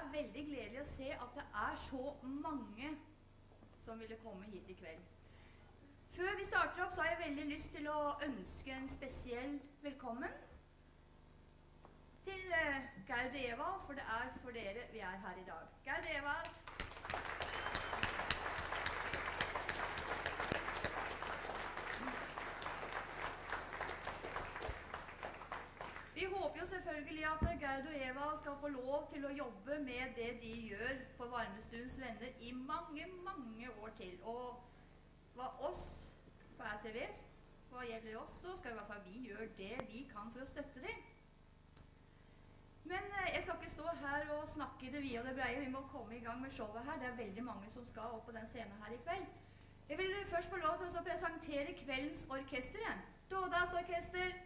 er veldig gledelig å se at det er så mange som ville komme hit i kveld. Før vi starter opp, så har jeg veldig lyst til å ønske en spesiell velkommen til uh, Gerd Evald, for det er for dere vi er her i dag. Gerd Evald. Vi håper jo selvfølgelig at Gerd og Eva skal få lov til å jobbe med det de gjør for Varmestuens venner i mange, mange år til. Og hva oss på RTV, hva gjelder oss, så skal i hvert fall vi gjøre det vi kan for å støtte dem. Men eh, jeg skal ikke stå her og snakke det vide og det breie. Vi må komme i gang med showet her. Det er veldig mange som skal opp på den scenen her i kveld. Jeg vil først få lov til å presentere kveldens orkester igjen. Dodas orkester.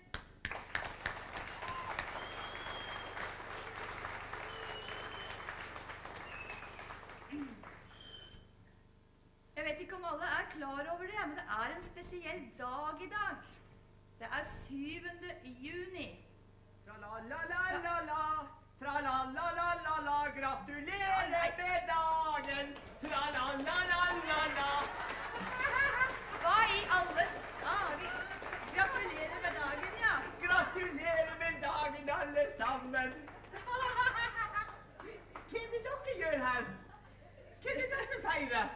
Jeg vet ikke om alle er klar over det, men det er en spesiell dag i dag. Det er 7. juni. Tra-la-la-la-la-la, tra-la-la-la-la-la, gratulerer med dagen, tra-la-la-la-la-la. Hva i alle dager? Gratulerer med dagen, ja. Gratulerer med dagen, alle sammen. Hva vil dere gjøre her? Hva vil dere feire?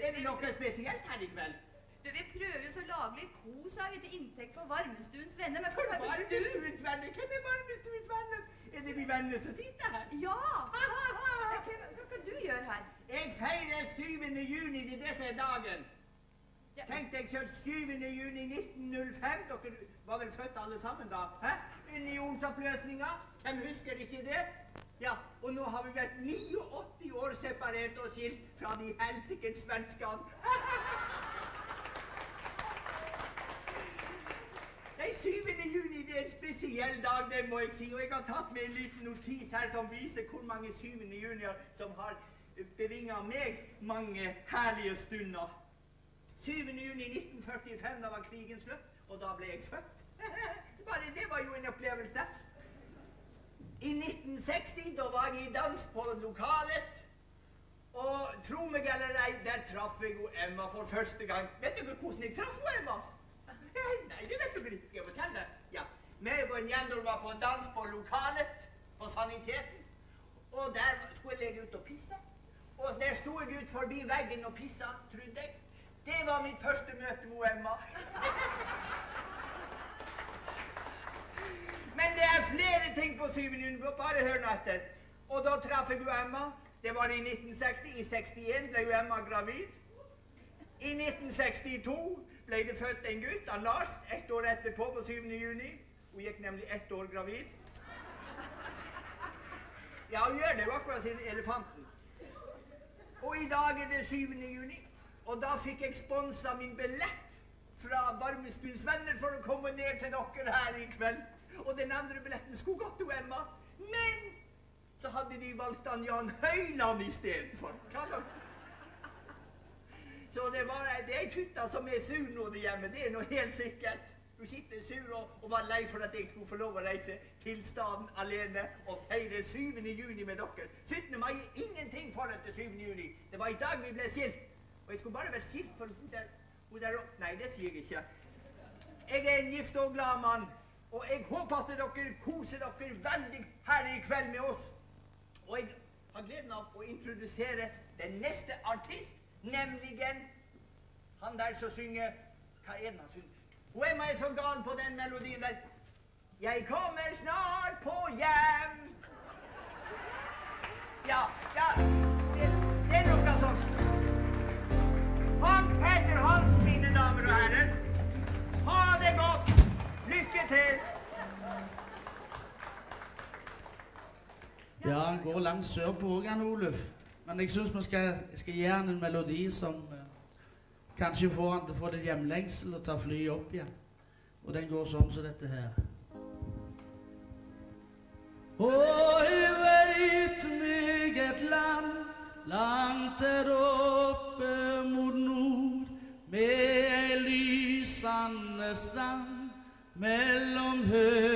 Er det noe spesielt her i kveld? Du, Vi prøver jo så lage litt kos her til inntekt for Varmestuens venner. Men For hva? Varmestuens venner? Hvem er Varmestuens venner? Er det de vennene som sitter her? Ja! Hva hva kan du gjøre her? Jeg feirer 7. juni, det er det som er dagen. Ja. Tenk deg selv 7. juni 1905. Dere var vel født alle sammen da? Hæ? Unionsoppløsninga. Hvem husker ikke det? Ja, og nå har vi vært 89 år separert og skilt fra de helsikens svenskene. Den 7. juni det er en spesiell dag, det må jeg si. Og jeg har tatt med en liten notis her som viser hvor mange 7. junier som har bevinga meg mange herlige stunder. 7. juni 1945, da var krigen slutt, og da ble jeg født. Bare det var jo en opplevelse. I 1960, da var jeg i dans på lokalet. Og tro meg eller ei, der traff jeg jo Emma for første gang. Vet dere hvordan jeg traff hun Emma? Nei, det vet dere ikke. Skal jeg fortelle? Ja. Meg og en jenter var på dans på lokalet, på saniteten. Og der skulle jeg ut og pisse. Og der sto jeg ut forbi veggen og pissa, trodde jeg. Det var mitt første møte med Emma. Men det er flere ting på 7. juni. Bare hør nå etter. Og da traff jeg Emma. Det var i 1960. I 61 ble Emma gravid. I 1962 ble det født en gutt av Lars ett år etterpå, på 7. juni. Hun gikk nemlig ett år gravid. Ja, hun gjør det jo akkurat siden elefanten. Og i dag er det 7. juni, og da fikk jeg sponsa min billett fra Varmestuens venner for å komme ned til dere her i kveld. Og den andre billetten skulle gått til Emma, men så hadde de valgt han Jan Høyland istedenfor. Så det var det ei tutta som er sur nå det hjemme, det er noe helt sikkert. Hun sitter sur og, og var lei for at jeg skulle få lov å reise til staden alene og feire 7. juni med dere. 17. mai er ingenting forhold til 7. juni. Det var i dag vi ble skilt. Og jeg skulle bare vært skilt for hun der, hun der Nei, det sier jeg ikke. Jeg er en gift og glad mann, og jeg håper at dere koser dere veldig her i kveld med oss. Og jeg har gleden av å introdusere den neste artist, nemlig han der som synger Hva er det han synger? Hun er meg så gal på den melodien der. Jeg kommer snart på hjem. Ja, ja, det, det er noe sånt. Hans Petter Hans, mine damer og herrer. Ha det godt. Lykke til. Ja, han går langt sørpå òg, han Oluf. Men jeg syns vi skal, skal gi han en melodi som eh, kanskje får han til å få litt hjemlengsel og ta flyet opp igjen. Og den går sånn som dette her. Og jeg veit meg et land langt der mellom hög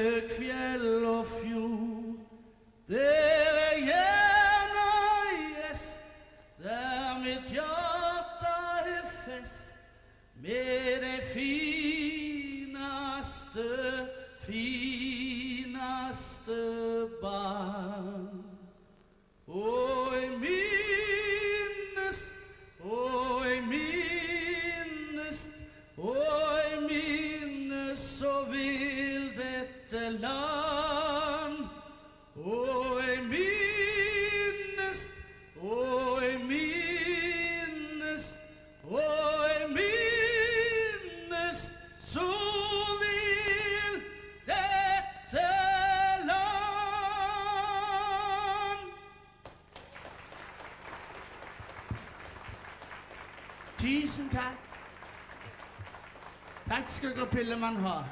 ha.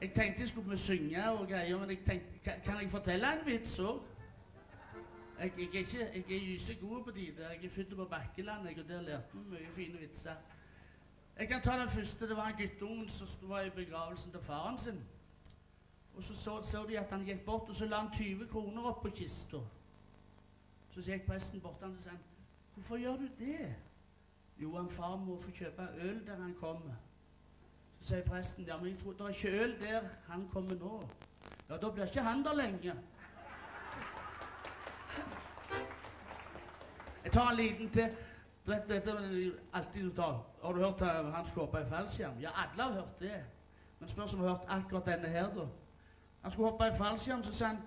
Jeg tenkte jeg skulle synge og greier, men jeg tenkte, kan, jeg fortelle en vits òg? Jeg, jeg, er ikke, jeg er gysegod god på de der. Jeg er født på Bakkeland, og der lærte vi mye fine vitser. Jeg kan ta den første. Det var en guttungen som var i begravelsen til faren sin. Og så så, så de at han gikk bort, og så la han 20 kroner opp på kista. Så gikk presten bort til han og sa 'Hvorfor gjør du det?' Jo, han far må få kjøpe øl der han kommer. Så sier presten, 'Ja, men jeg tror det er ikke øl der han kommer nå.' Ja, da blir ikke han der lenge. Jeg tar en liten til. Du vet, dette alltid du tar. Har du hørt at han skulle hoppe i fallskjerm? Ja, alle har hørt det. Men spørs om du har hørt akkurat denne her, da. Han skulle hoppe i fallskjerm, så sa han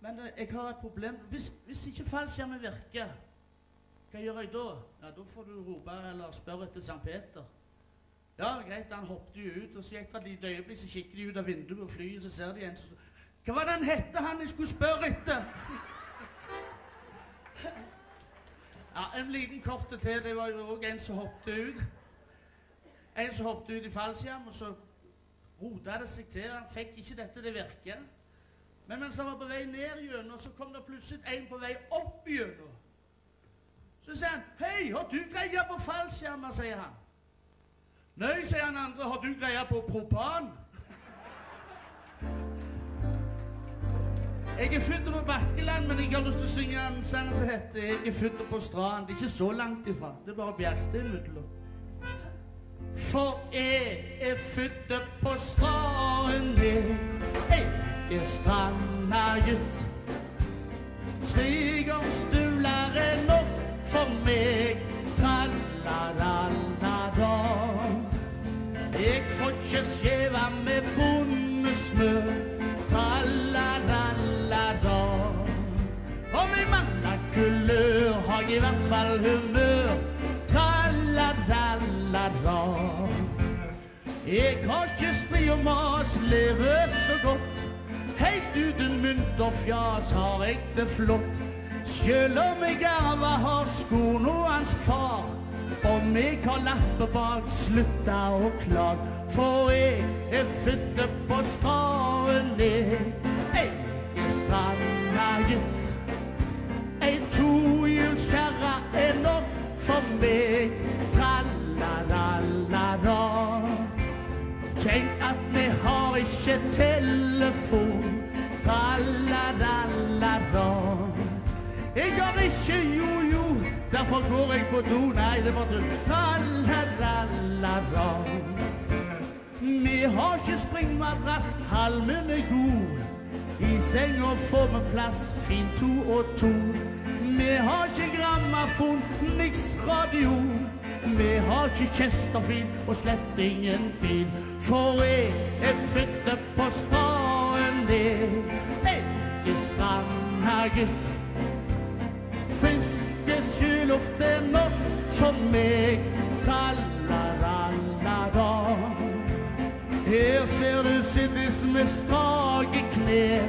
Men eh, jeg har et problem. Hvis, hvis ikke fallskjermen virker, hva gjør jeg da? Ja, Da får du rope eller spørre etter St. Peter. Ja, greit, han hoppet jo ut, og så gikk det et lite øyeblikk, så kikker de ut av vinduet på flyet, så ser de en som Hva var det han hette, han jeg skulle spørre etter? Ja, En liten kort til. Det var jo òg en som hoppet ut. En som hoppet ut i fallskjerm, og så rota det seg til. Han fikk ikke dette til å virke. Men mens han var på vei ned gjennom, så kom det plutselig en på vei opp gjennom. Så sier han 'Hei, har du greie på fallskjermer?' sier han. 'Nei', sier han andre, 'har du greie på propan?' Jeg er født på Bakkeland, men jeg har lyst til å synge en sang som heter 'Jeg er født på stranden'. Det er ikke så langt ifra. Det er bare Bjergsted imellom. For jeg er født på stranden, jeg er strandagutt. Tre ganger er nok for meg, tralla-la-la-da. Jeg får ikke skjeva med bondesmør, tralla-la-la-da. Om jeg mangler kulør, har jeg i hvert fall humør, tralla-la-la-da. Jeg har ikke stri og mas, lever så godt. Helt uten mynt og fjas har jeg det flott. Sjøl om jeg arva har og hans far. Om jeg har lappe bak, slutta å klage. For jeg er født på stranden, jeg. Jeg er stranda gitt Ei tohjulskjerre er nok for meg. Tralla-la-la-la. Tenk at vi har ikke telefon. Tralla-la-la-la. Jeg har derfor går jeg på do. Nei, det var tull. La-la-la-la-la. Vi har ikke springmadrass, halmen er god. I senga får vi plass, fin to og to. Vi har ikke grammafon, niks radio. Vi har ikke Chesterfield og slett ingen bil. For jeg er født på stranden, jeg. Jeg er stranda gutt. Fiskeskyluft er nok for meg. Tralla-la-la-da. Her ser du Siddis med strake knær.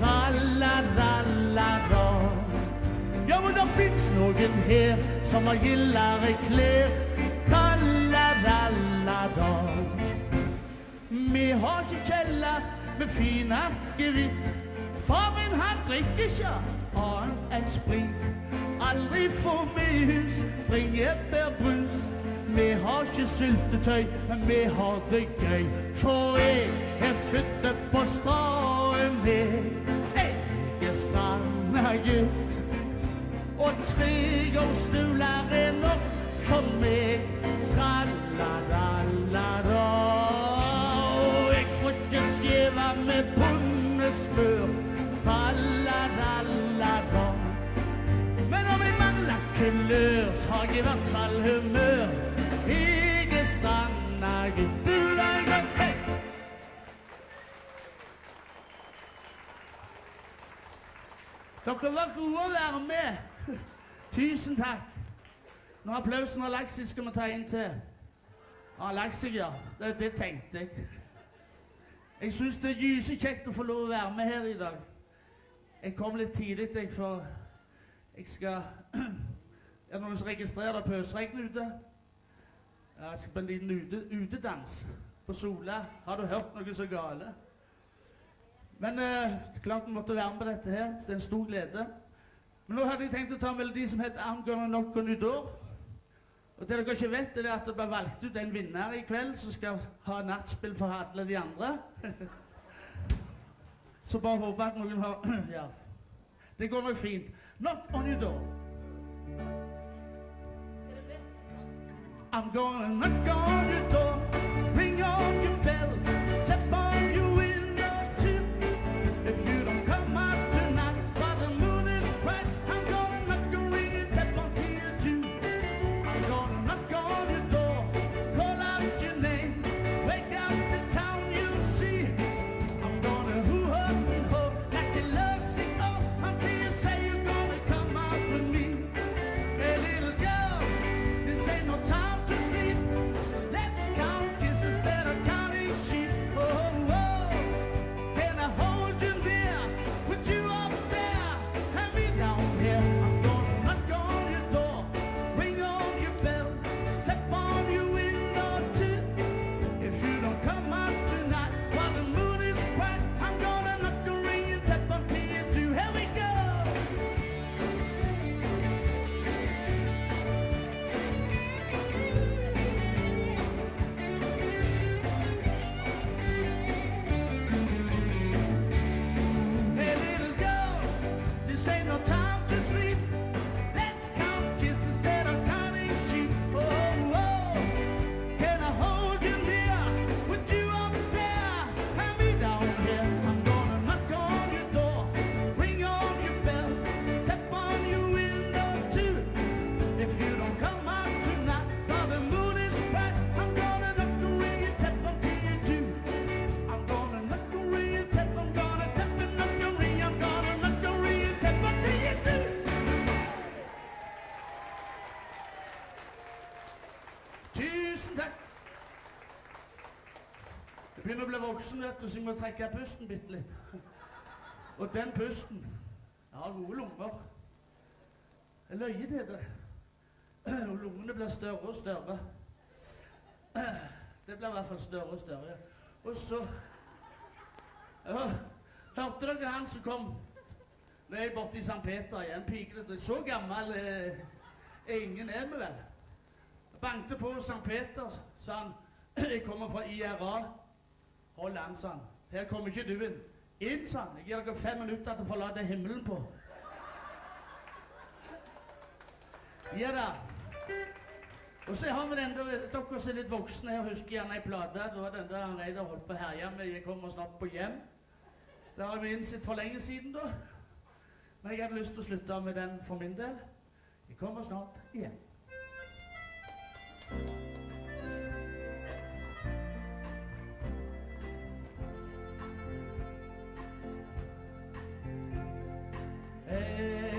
Tralla-la-la-da. Ja, men det fins noen her som har gildere klær. Tralla-la-la-da. Vi har ikke kjeller med fin akevitt. Far min, han drikker ikke annet enn sprit. Aldri for mye hus, bringebærbrus. Vi har ikke syltetøy, men vi har det gøy. For jeg er født på stranden, jeg. Jeg er stranda gutt. Og trehjulsstøvler er nok for meg. Tralla-la-la-la. Og jeg får ikke skjeva med bonde er stranda gutt. Du lager hei! Dere var gode å være med. Tusen takk. Når applausen har lagt seg, skal vi ta en til. Har lagt seg, ja. Det, det tenkte jeg. Jeg syns det er gysekjekt å få lov å være med her i dag. Jeg kom litt tidlig, jeg, for jeg skal Er det noen som registrerer pøsregn ute? Jeg skal på en liten ute, utedans på Sola. Har du hørt noe så gale? Men eh, klart vi måtte være med på dette her. Det er en stor glede. Men nå hadde jeg tenkt å ta en melodi som heter I'm Gonna Knock on Your Door. Og det dere ikke vet, er at det ble valgt ut en vinner i kveld som skal ha nattspill for alle de andre. Så bare håper at noen har Ja. Det går nok fint. Knock on your door. I'm gonna knock on your door, ring on your bell, voksen, vet du, så jeg må trekke pusten bitte litt. Og den pusten Jeg har gode lunger. Jeg løy til det. Og lungene blir større og større. Det blir i hvert fall større og større. Og så ja, Hørte dere han som kom Nå er jeg borte i St. Peter igjen. Pikene Så gammel eh, ingen er vi vel? Bankte på St. Peter, sa han. Jeg kommer fra IRA. Hold an, sa han. Her kommer ikke du inn. Inn, sa han. Jeg gir dere fem minutter til å forlate himmelen på. Ja da. Og så har vi den der, dere som er litt voksne her, husker gjerne ei plate. Da var den der han Reidar holdt på å herje med 'Jeg kommer snart på hjem'. Det har vi innsett for lenge siden, da. Men jeg hadde lyst til å slutte med den for min del. 'Jeg kommer snart hjem'. En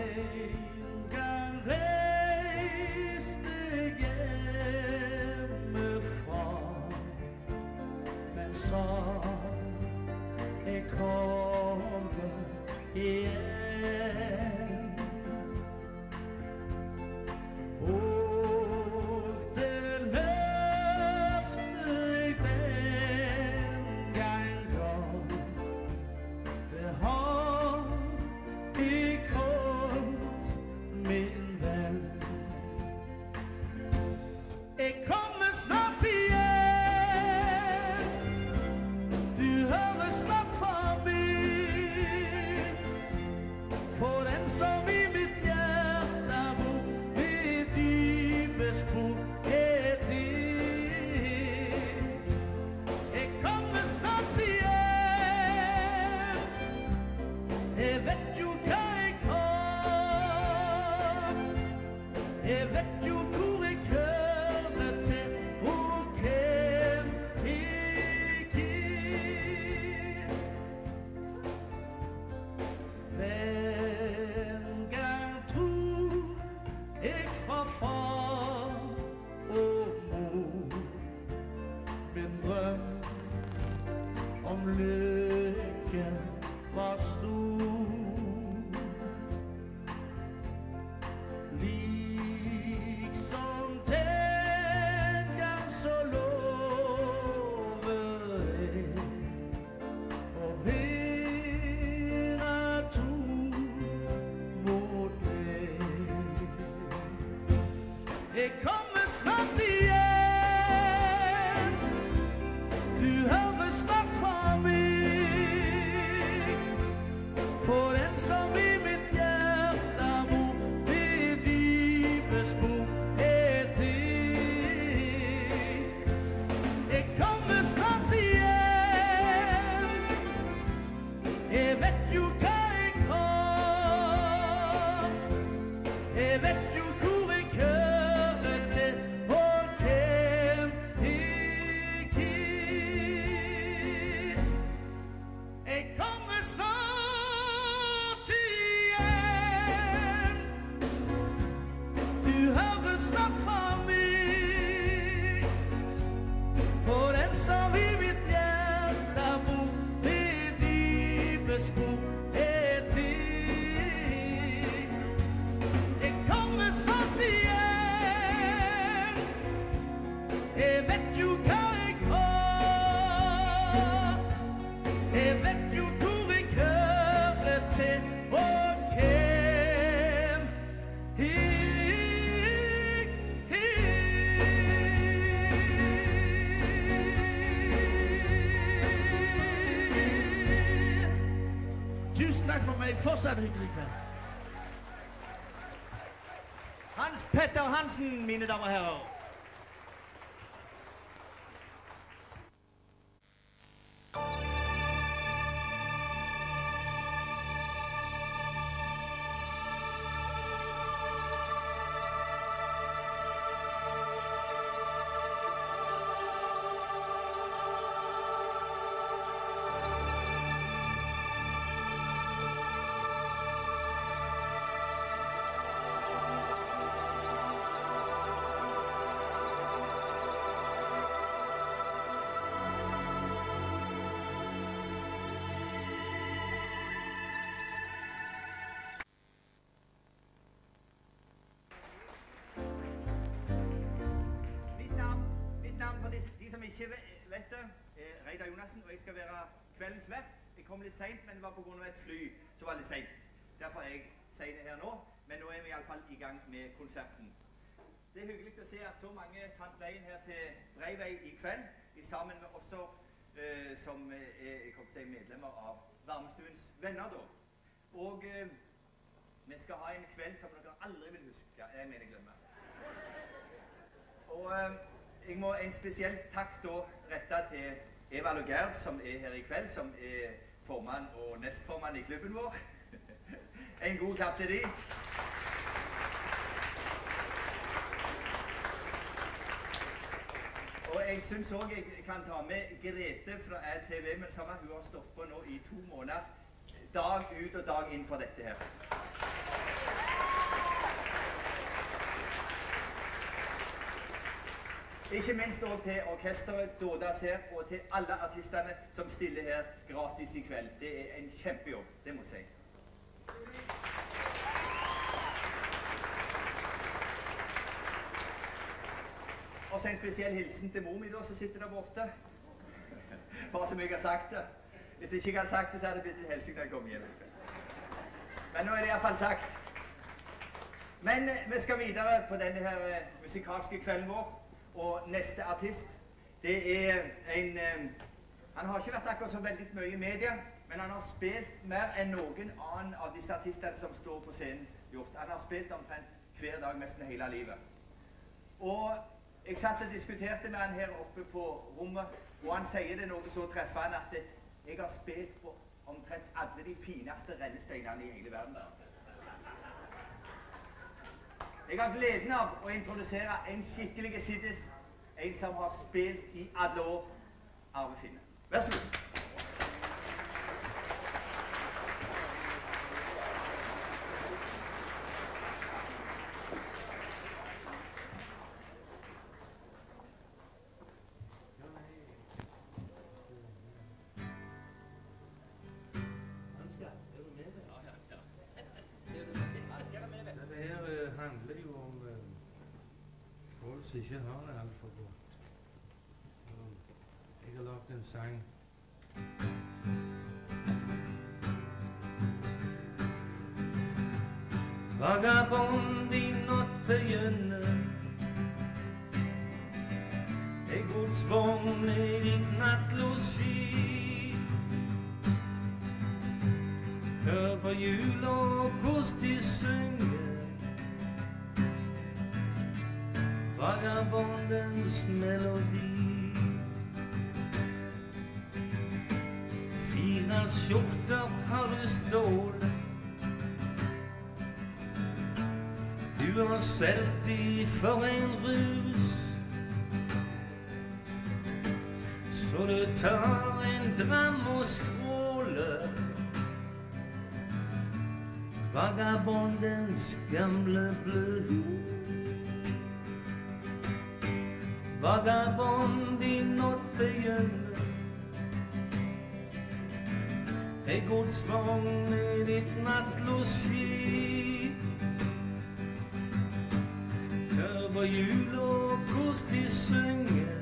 Fortsatt hyggelig kveld. Hans Petter Hansen, mine damer og herrer. Reidar Jonassen, og jeg skal være kveldens vert. Jeg kom litt seint, men det var pga. et fly som var litt seint. Derfor er jeg sein her nå, men nå er vi iallfall i gang med konserten. Det er hyggelig å se at så mange fant veien her til Breivei i kveld, sammen med oss eh, som er jeg til å si, medlemmer av Varmestuens venner. da. Og eh, vi skal ha en kveld som dere aldri vil huske. Jeg mener glemme. Og eh, jeg må en spesiell takk da rette til Evald og Gerd, som er her i kveld, som er formann og nestformann i klubben vår. en god klapp til de. Og jeg syns òg jeg kan ta med Grete fra RTV, men som hun har stått på nå i to måneder. Dag ut og dag inn for dette her. Ikke minst òg til orkesteret Dådas her, og til alle artistene som stiller her gratis i kveld. Det er en kjempejobb, det må jeg si. Og så en spesiell hilsen til mor mi, da, som sitter der borte. Bare som jeg har sagt det. Hvis jeg ikke hadde sagt det, så hadde det blitt en helsike når jeg kom hjem. Men nå er det iallfall sagt. Men eh, vi skal videre på denne her eh, musikalske kvelden vår. Og neste artist, det er en eh, Han har ikke vært akkurat så veldig mye i media, men han har spilt mer enn noen annen av disse artistene som står på scenen, gjort. Han har spilt omtrent hver dag nesten hele livet. Og jeg satt og diskuterte med han her oppe på rommet, og han sier det noe så treffende at jeg har spilt på omtrent alle de fineste rennesteinene i hele verden. Jeg har gleden av å introdusere en skikkelig siddis. En som har spilt i alle år. Arve Finne. Vær så god. Folk som ikke har det altfor godt. Så jeg har lagd en sang. Vagabond i nattøyene Ei Vagabondens melodi Fire Deres skjorter har du stålet. Du har solgt de for en rus. Så du tar en dram og skråler. Vagabondens gamle blues. Vagabond i nattbegynder. Ei godsvogn i ditt nattlosji. Hør på hjul og kos de synger.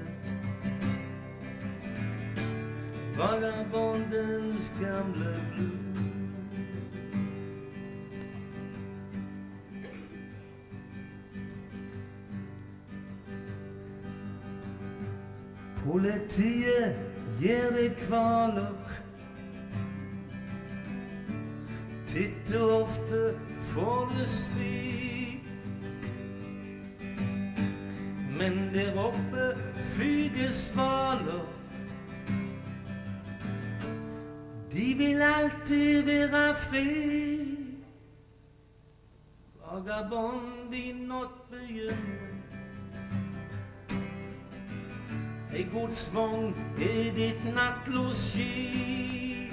Vagabondens gamle blues. Politiet gir deg kvaler. Titt og ofte får du svi. Men der oppe fyker svaler. De vil alltid være fri. Vagabond i nattbyen. Ei godsvogn i ditt nattlosji.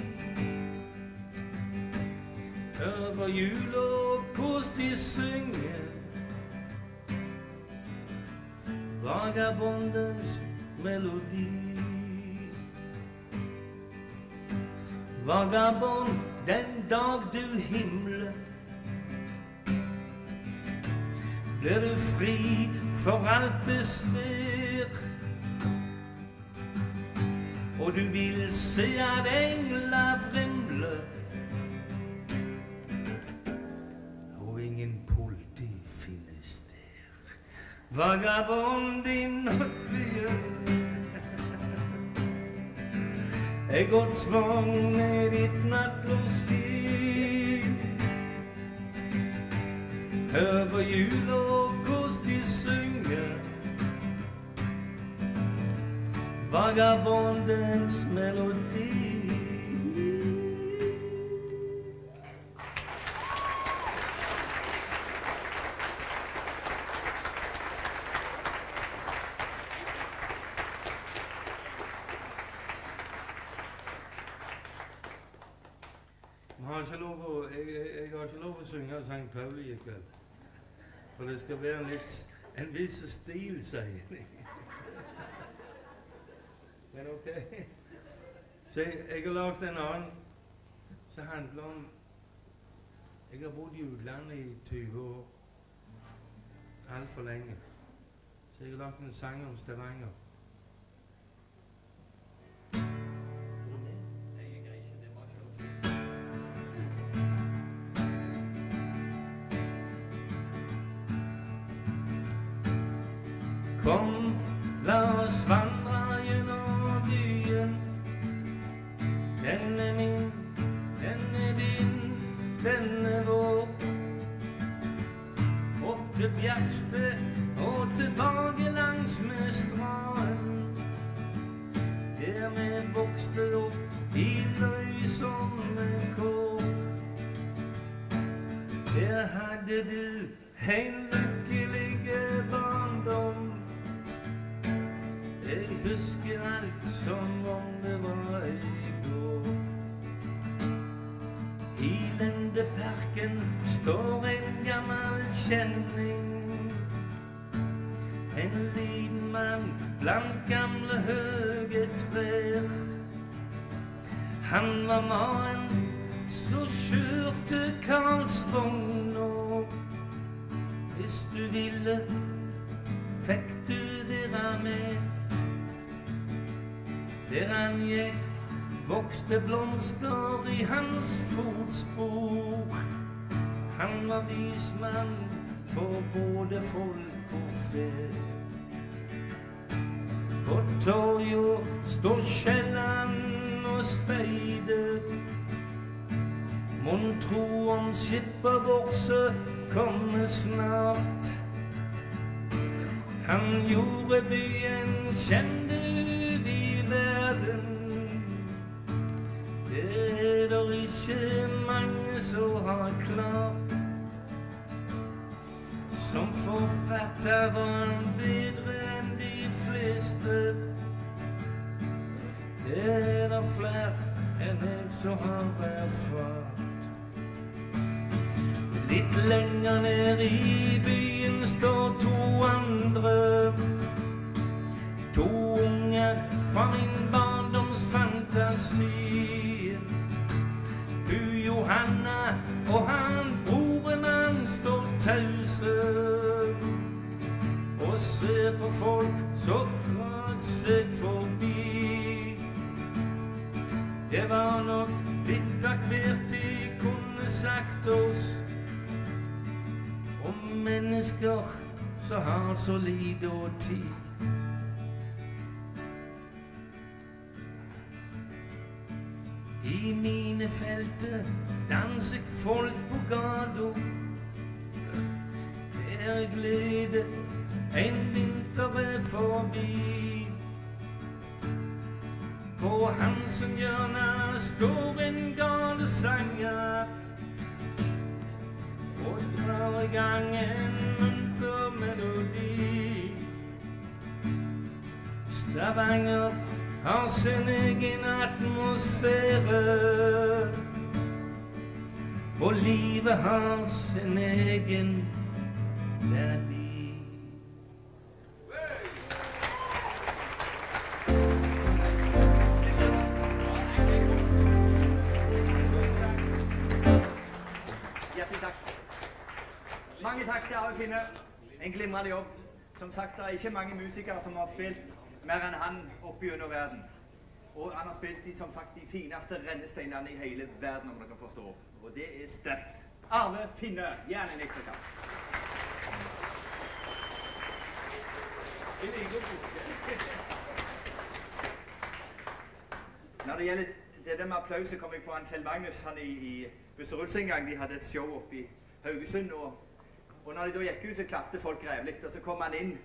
Hør på jula kos de synger. Vagabondens melodi. Vagabond den dag du himler. Blir du fri for alt besvær. Og du vil se at engler vrimler. Og ingen politi finnes der. Vagabond i nattbyen. Ei godsvogn i ditt nattlosji. Hør på jula hvordan de synger. Lov å synge St. Pauli i. For det skal være en, litt, en viss stil, sier de. Men ok. Så jeg har lagd en annen som handler om Jeg har bodd i utlandet i 20 år. Altfor lenge. Så jeg har lagd en sang om Stavanger. Blomster i hans fotspor. Han var vismann for både folk og fe. På torget står Kielland og speider. Mon tro om skippergodset kommer snart. Han gjorde byen kjent i. Det ikke mange som har klart. Som forfatter var han bedre enn de fleste. Det er da flere enn jeg som har erfart. Litt lenger ned i byen står to andre. To unge fra min barndoms fantasi. Hun Johanna og han boremann står tause. Og ser på folk som seg forbi. Det var nok litt av hvert de kunne sagt oss om mennesker som har så lite tid. I minefeltet danser folk på gata. Der er glede, en vinter er forbi. På Hansenhjørnet står en gardesanger og drar i gang en munter melodi. Stavanger har sin egen atmosfære. Og livet har sin egen verdi. Hjertelig. Mange takk til alle Finne. En glimrende jobb. Som sagt, det er ikke mange musikere som har spilt mer enn han opp gjennom verden. Og han har spilt de, som sagt, de fineste rennesteinene i hele verden, om dere forstår. Og det er sterkt. Arve Finne, gjerne en ekstra kamp. Når det gjelder det der med applaus, så kom jeg på han Kjell Magnus han i, i Busserud en gang. De hadde et show oppe i Haugesund. Og, og når de da gikk ut, så klapte folk grevlig. Og så kom han inn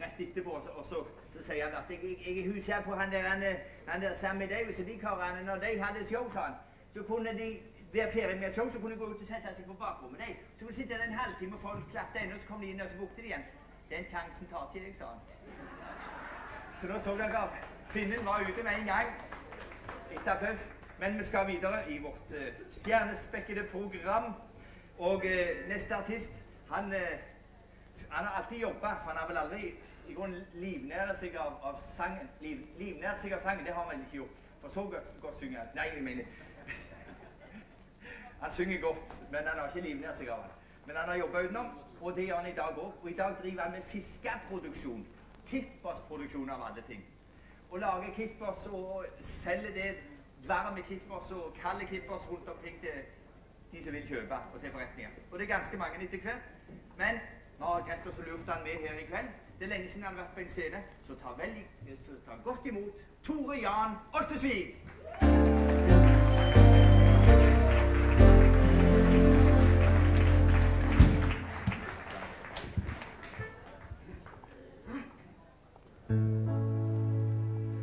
rett etterpå, og så, og så, så sier han at jeg, jeg, jeg husker på han der, han, han der Sammy Davis og de karene. Når de hadde show, han, så kunne de være ferdig med show, så kunne de gå ut og sette seg på bakrommet. De. Så kunne de sitte der en halvtime, og folk klappet ennå, så kom de inn, og så bukte de igjen. Den sjansen tar til jeg, sa han. Så da så dere at Finnen var ute med en gang etter applaus. Men vi skal videre i vårt uh, stjernespekkede program. Og uh, neste artist, han, uh, han har alltid jobba, for han har vel aldri i grunnen livnæret seg av, av sangen. Liv, livnært seg av sangen, det har man ikke gjort. For så godt, godt synger han. Nei, jeg mener Han synger godt, men han har ikke livnært seg av den. Men han har jobba utenom, og det gjør han i dag òg. Og i dag driver han med fiskeproduksjon. Kippersproduksjon av alle ting. Og lager kippers og selger det varme kippers og kalde kippers rundt omkring til de som vil kjøpe, og til forretninger. Og det er ganske mange etter hvert. Men vi har greid oss å lurt han med her i kveld. Det er lenge siden han har vært på en scene, så ta, vel, så ta godt imot Tore Jan Oltesvik.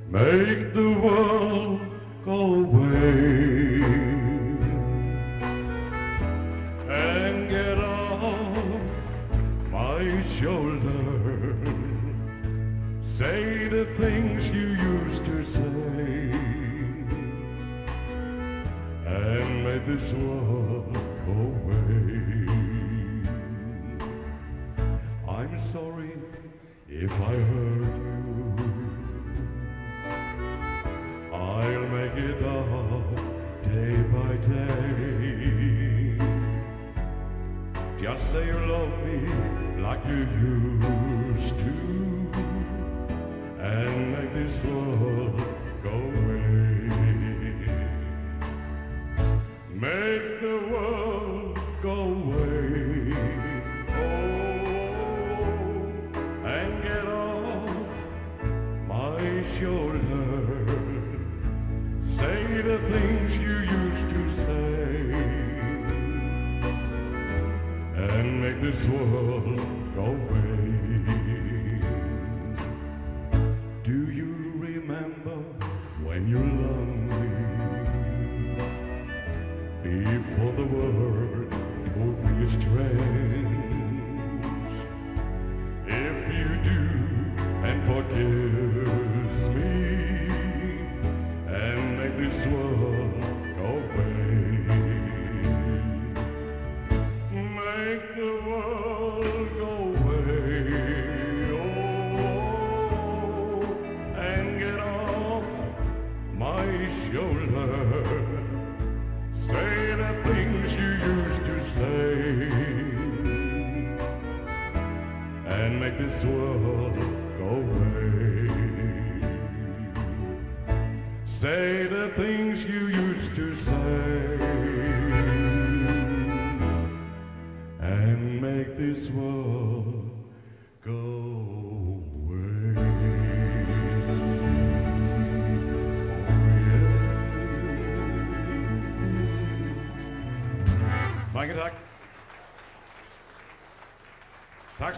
Make the world go away and get off my shoulder. Say the things you used to say and make this world go away. I'm sorry if I hurt you. I'll make it up day by day. Just say you love me like you used to, and make this world go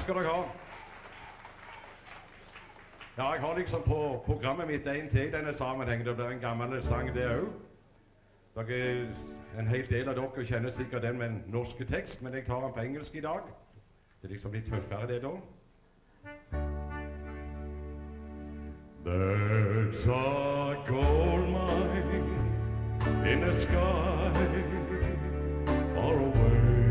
skal dere ha. Ja, jeg har liksom på programmet mitt en til i denne sammenhengen. Det blir en gammel sang, det òg. En hel del av dere kjenner sikkert den med en norske tekst, men jeg tar den på engelsk i dag. Det er liksom litt tøffere, det, da. There's a gold mine in the sky far away.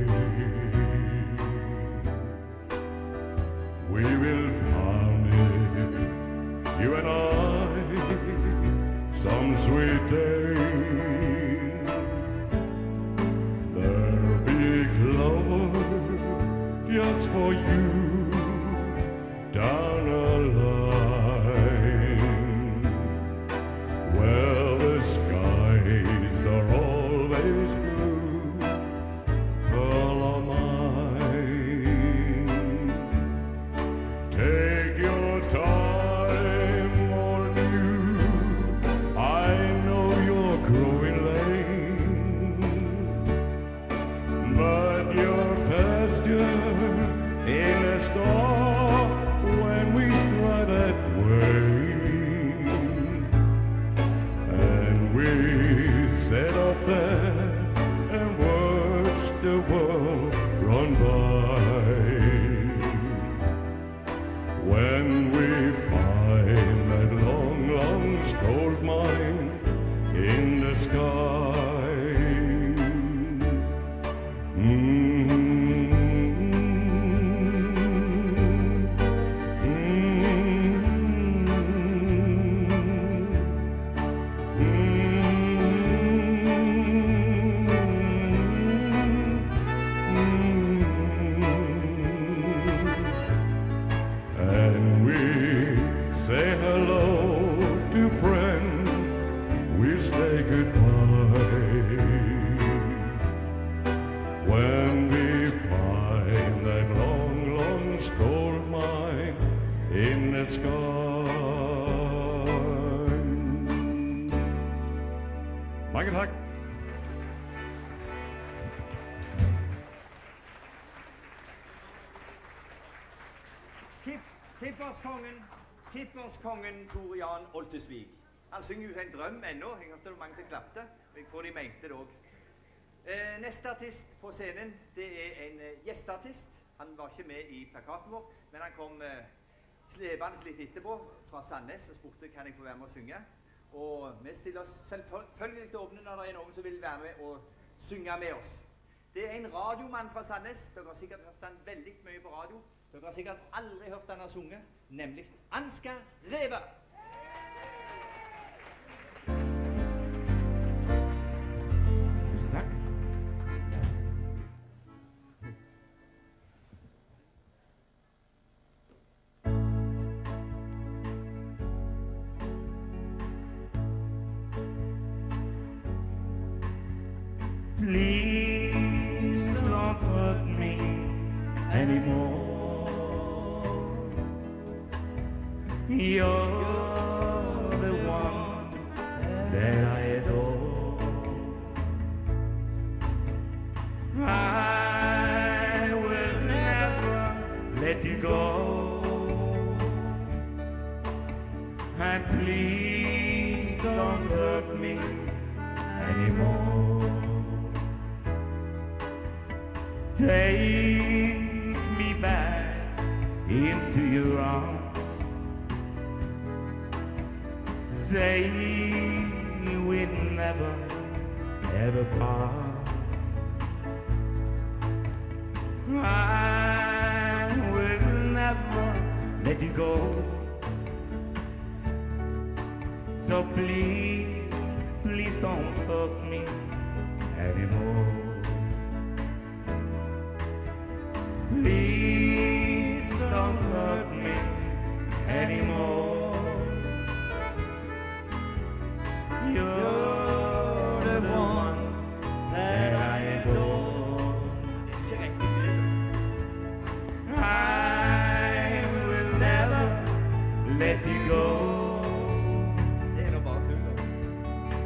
Mine in the sky. Kipperskongen Tore Jan Oltesvik. Han synger jo en drøm ennå. Jeg hørte det var mange som klappte. Jeg tror de mente det òg. Eh, neste artist på scenen det er en eh, gjesteartist. Han var ikke med i plakaten vår, men han kom eh, slepende litt etterpå fra Sandnes og spurte kan jeg få være med å synge. Og vi stiller oss selvfølgelig åpne når det er noen som vil være med og synge med oss. Det er en radiomann fra Sandnes. Dere har sikkert hørt han veldig mye på radio. Dere har sikkert aldri hørt han har sunget, nemlig 'Anska Reve.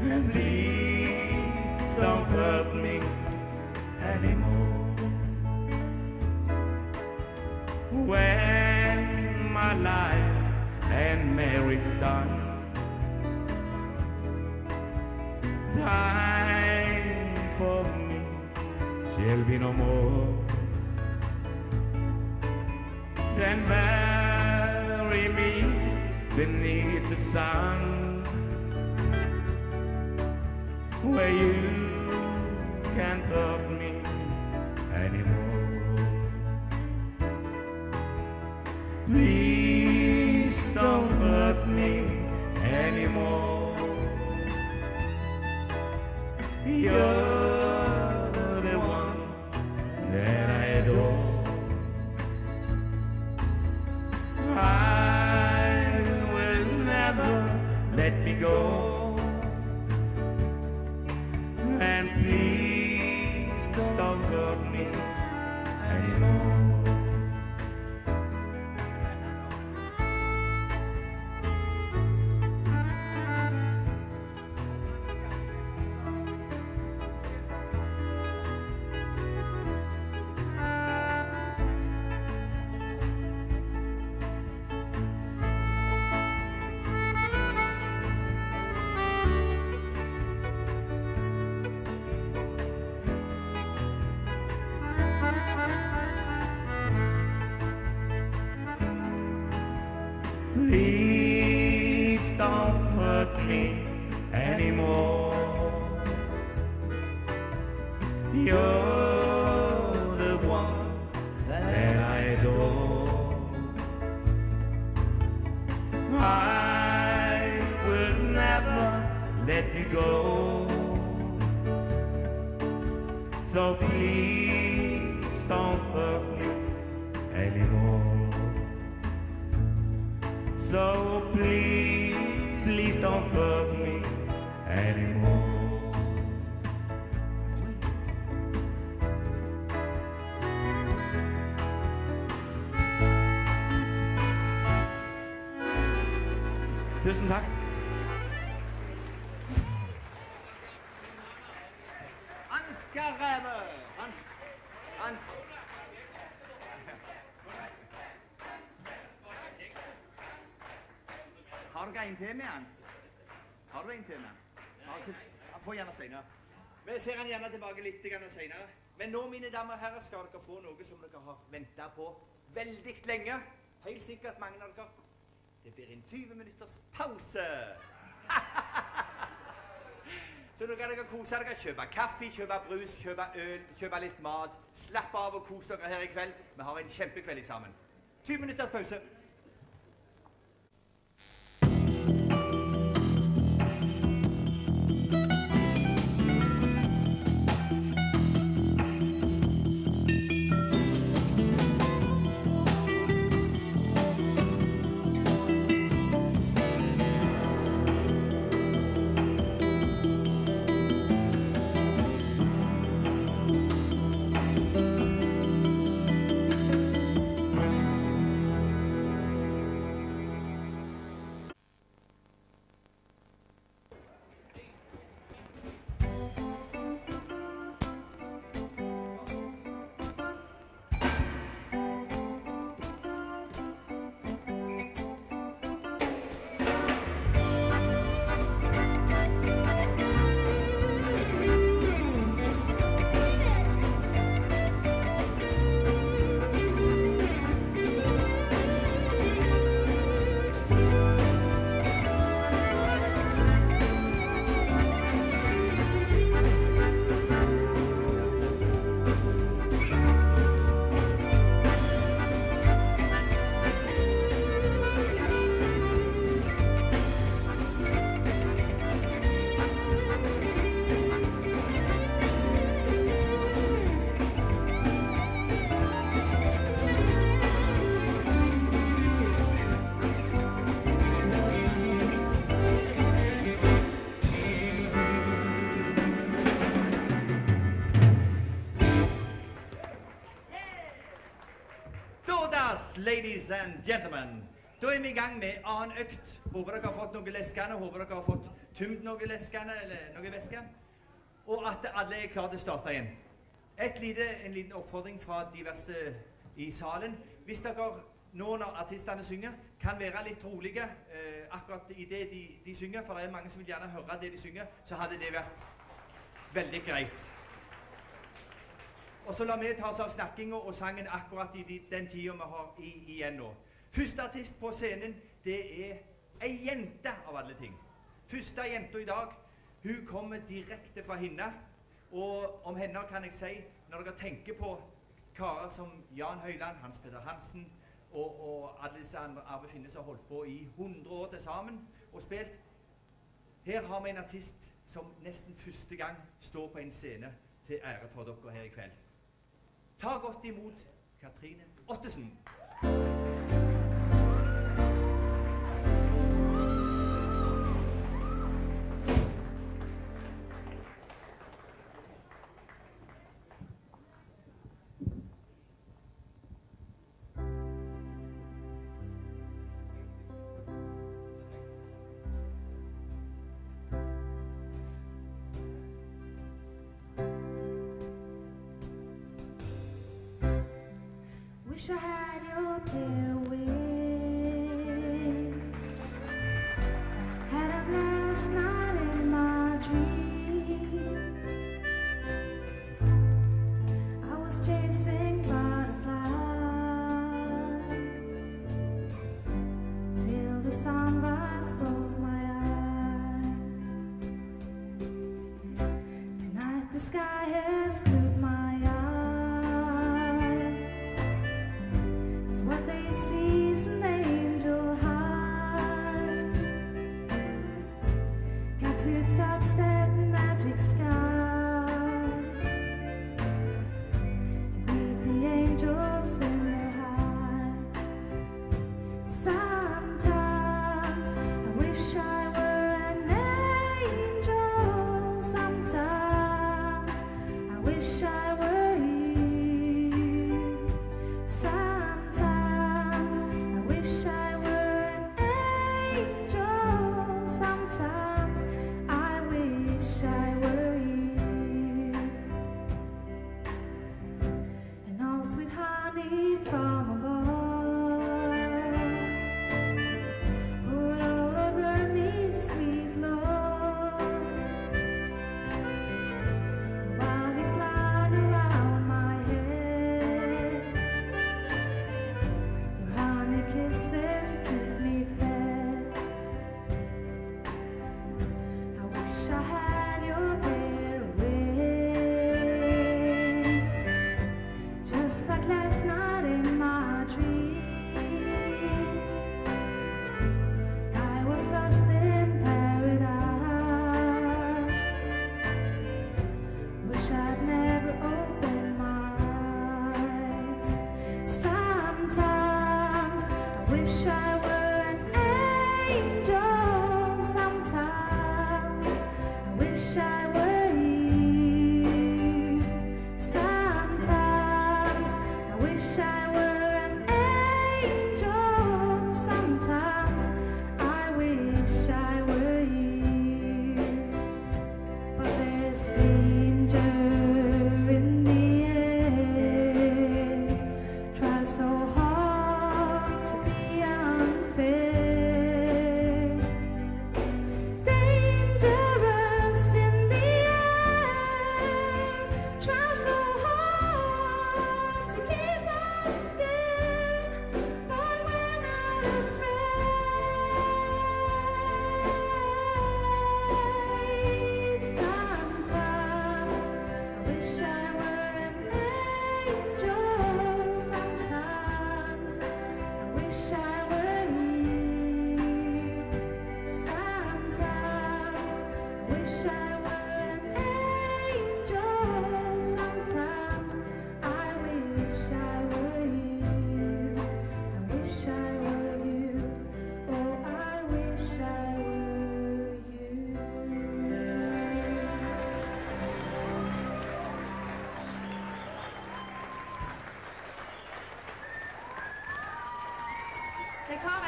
And please don't hurt me anymore. When my life and marriage done, time for me shall be no more. Then bury me beneath the sun where you til med han? Har du en til med han? Altså, han får gjerne senere. Vi ser han gjerne tilbake litt senere. Men nå, mine damer og herrer, skal dere få noe som dere har venta på veldig lenge. Helt sikkert mange av dere. Det blir en 20 minutters pause. Så nå kan dere kose dere. Kjøpe kaffe, kjøpe brus, kjøpe øl, kjøpe litt mat. Slapp av og kos dere her i kveld. Vi har en kjempekveld sammen. 20 minutters pause. Ladies and gentlemen. Da er vi i gang med annen økt. Håper dere har fått noe leskende. Håper dere har fått tømt noe leskende eller noe væske. Og at alle er klare til å starte igjen. Lite, en liten oppfordring fra diverse i salen. Hvis dere nå når artistene synger, kan være litt rolige eh, akkurat i det de, de synger, for det er mange som vil gjerne høre det de synger, så hadde det vært veldig greit. Og så la vi ta oss av snakkinga og sangen akkurat i de, den tida vi har i, igjen nå. Første artist på scenen, det er ei jente av alle ting. Første jenta i dag, hun kommer direkte fra henne. Og om henne kan jeg si, når dere tenker på karer som Jan Høiland, Hans Petter Hansen og, og alle disse andre Arve Finnes har holdt på i 100 år til sammen og spilt Her har vi en artist som nesten første gang står på en scene til ære for dere her i kveld. Ta godt imot Katrine Ottesen. Puxar o teu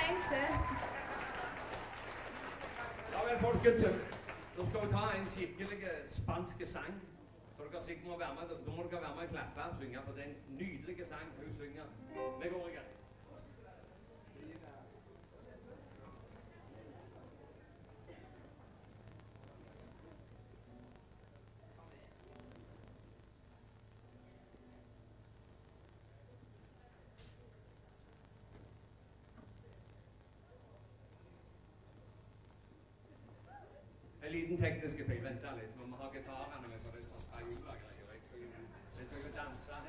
en til. Ja vel, folkens. Nå skal vi ta en skikkelig spansk sang. Så dere sikkert må være med, da må dere være med og klappe og synge, for det er en nydelig sang hun synger. Vi går i gang. Liten teknisk feil. Vent litt. Vi må ha gitarene med, greier. Skal jo, danse her.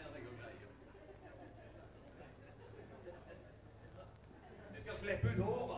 Jeg skal slippe ut håret.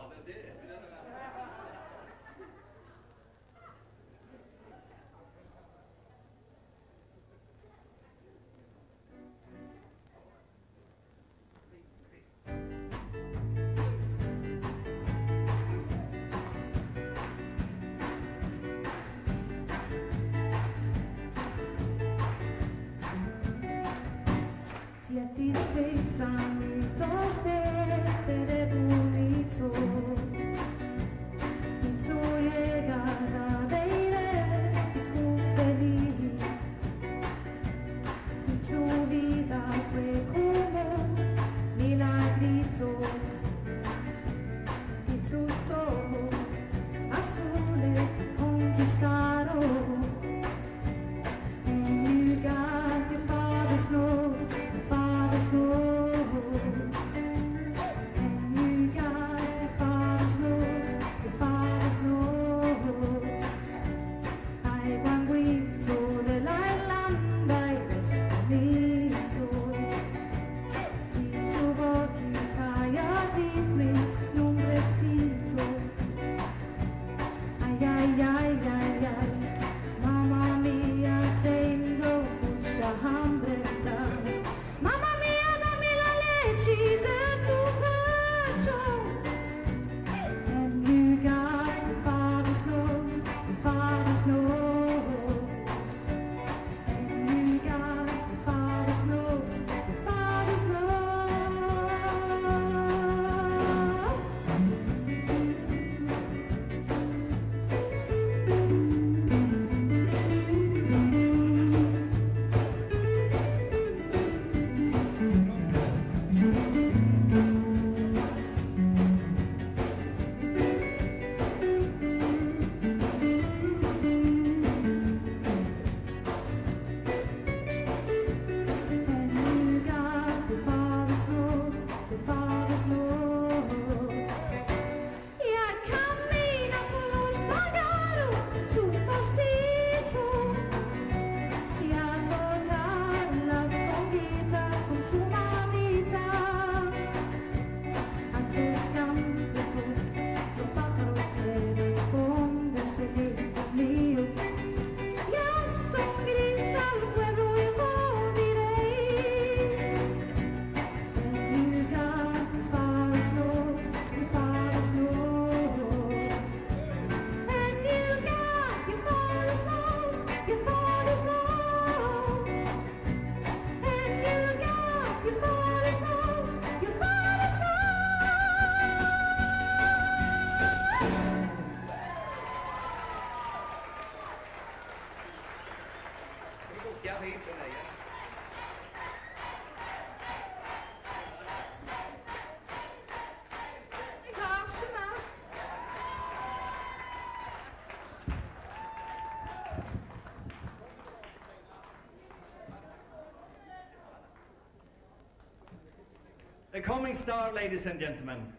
The coming star, ladies and gentlemen.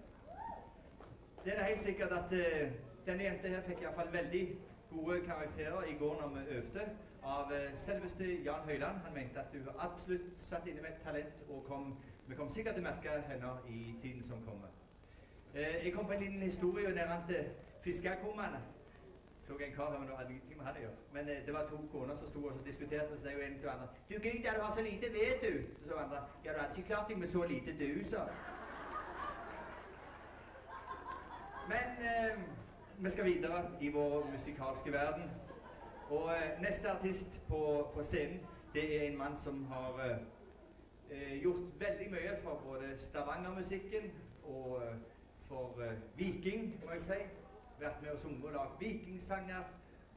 Det er helt sikkert at uh, denne jenta her fikk iallfall veldig gode karakterer i går når vi øvde av uh, selveste Jan Høiland. Han mente at hun absolutt satt inne med et talent, og kom, vi kommer sikkert til å merke henne i tiden som kommer. Uh, jeg kom på en liten historie nærmere fiskekommene. Så en kar her med hadde ingenting med han å gjøre. Men eh, det var to koner som sto og så diskuterte seg, og en til andre. Du Gud, ja, du har så lite ved, du. Så sa andre. Ja, du hadde ikke klart deg med så lite, du, sa. Men eh, vi skal videre i vår musikalske verden. Og eh, neste artist på, på scenen, det er en mann som har eh, eh, gjort veldig mye for både Stavanger-musikken og eh, for Viking, må jeg si. Vært med og sunget og lagd vikingsanger.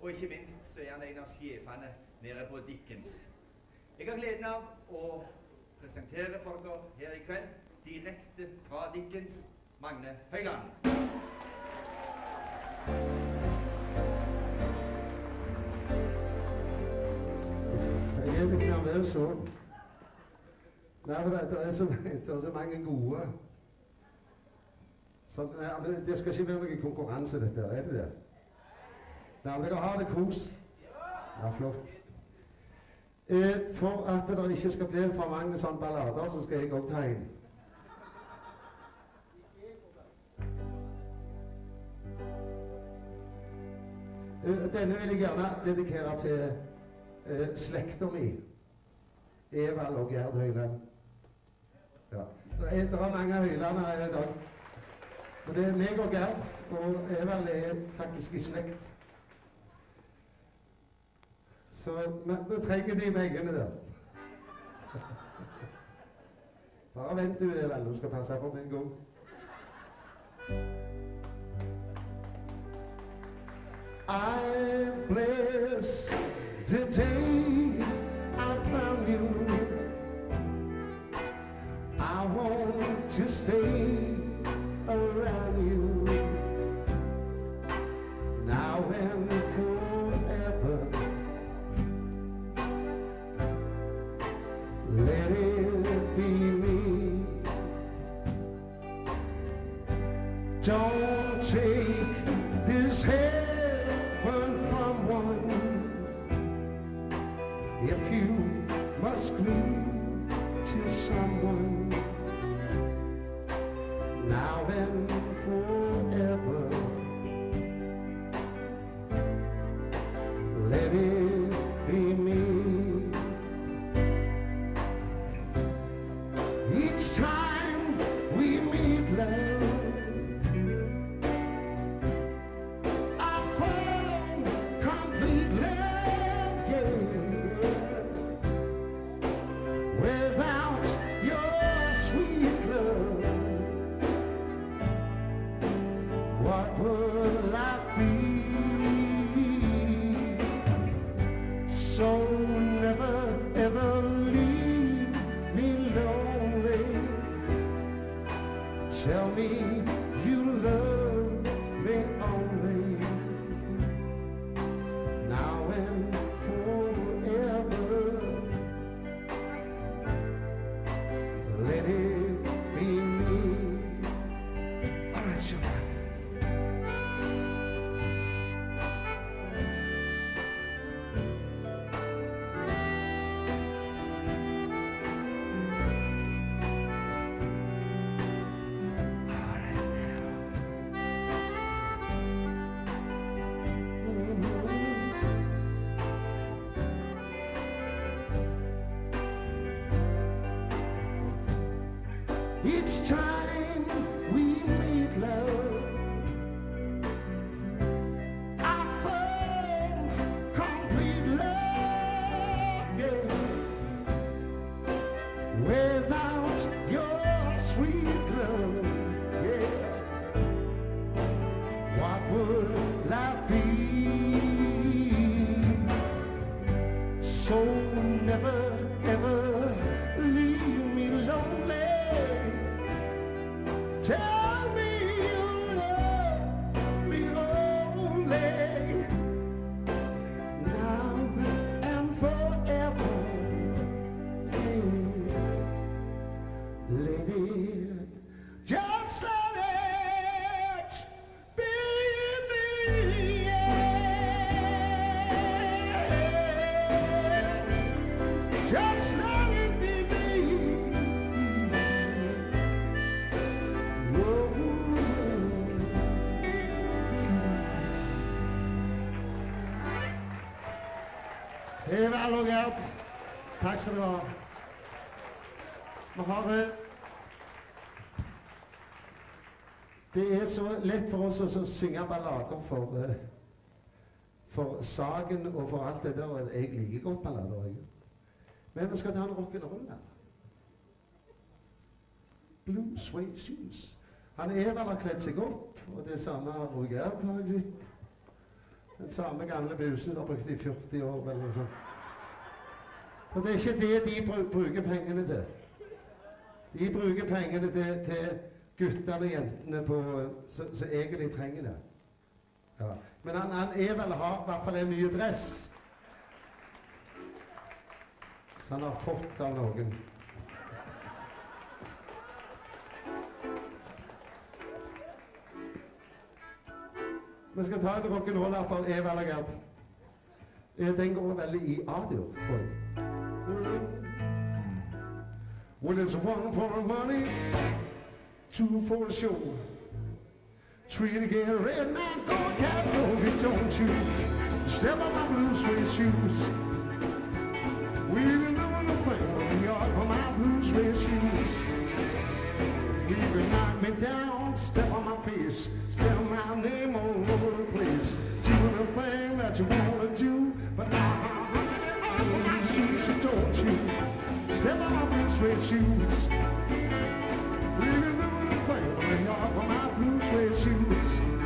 Og ikke minst så er han en av sjefene nede på Dickens. Jeg har gleden av å presentere for dere her i kveld, direkte fra Dickens, Magne Høiland. Jeg er litt nervøs òg. Nei, for det, er så, det er så mange gode. Så, ja, det skal ikke være noen konkurranse, dette. Er det det? Nei, men dere har det kos. Ja, flott. Eh, for at det ikke skal bli for mange sånne ballader, så skal jeg òg ta en. Eh, Denne vil jeg gjerne dedikere til eh, slekta mi. Evald og Gerd Høyland. Ja. Det er, det er mange Høylander her i dag. Og det er meg og Gerd, og Evald er faktisk i slekt. Så vi, trenger de veggene der. Bare vent du, Evald. Du skal passe på meg en gang. I'm blessed today I found you. I want to stay around you Evald og Gerd, takk skal dere ha. Vi har Det er så lett for oss å synge ballader for, eh, for saken og for alt det der. Jeg liker godt ballader. Jeg. Men vi skal ta en rock'n'roll her. Blue Sway shoes. Han Evald har kledd seg opp, og det samme har Roger. Den samme gamle busen har brukt i 40 år eller noe sånt. For det er ikke det de bruker pengene til. De bruker pengene til, til guttene og jentene på, som som egentlig trenger det. Ja. Men han, han Evald har i hvert fall en ny dress. Som han har fått av noen. Vi skal ta en rock'n'roll her for Evald og Gerd. Eh, Den går veldig i A-dur, tror jeg. Well, it's one for money, two for the show. Three to get red, now go cat, don't you step on my blue suede shoes. We've been doing the thing on the yard for my blue suede shoes. You can knock me down, step on my face, step my name all over the place. Doing the thing that you wanna do, but now I'm on my shoes, so don't you step on my suede shoes. We've been doing the thing on the yard for my blue suede shoes.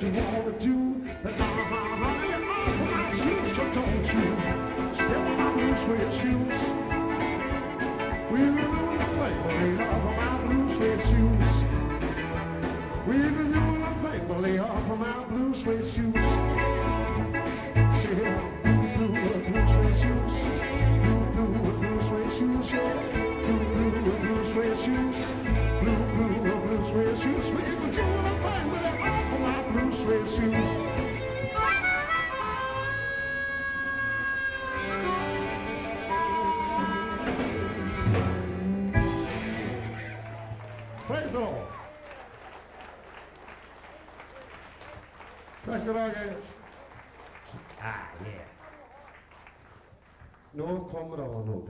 To do,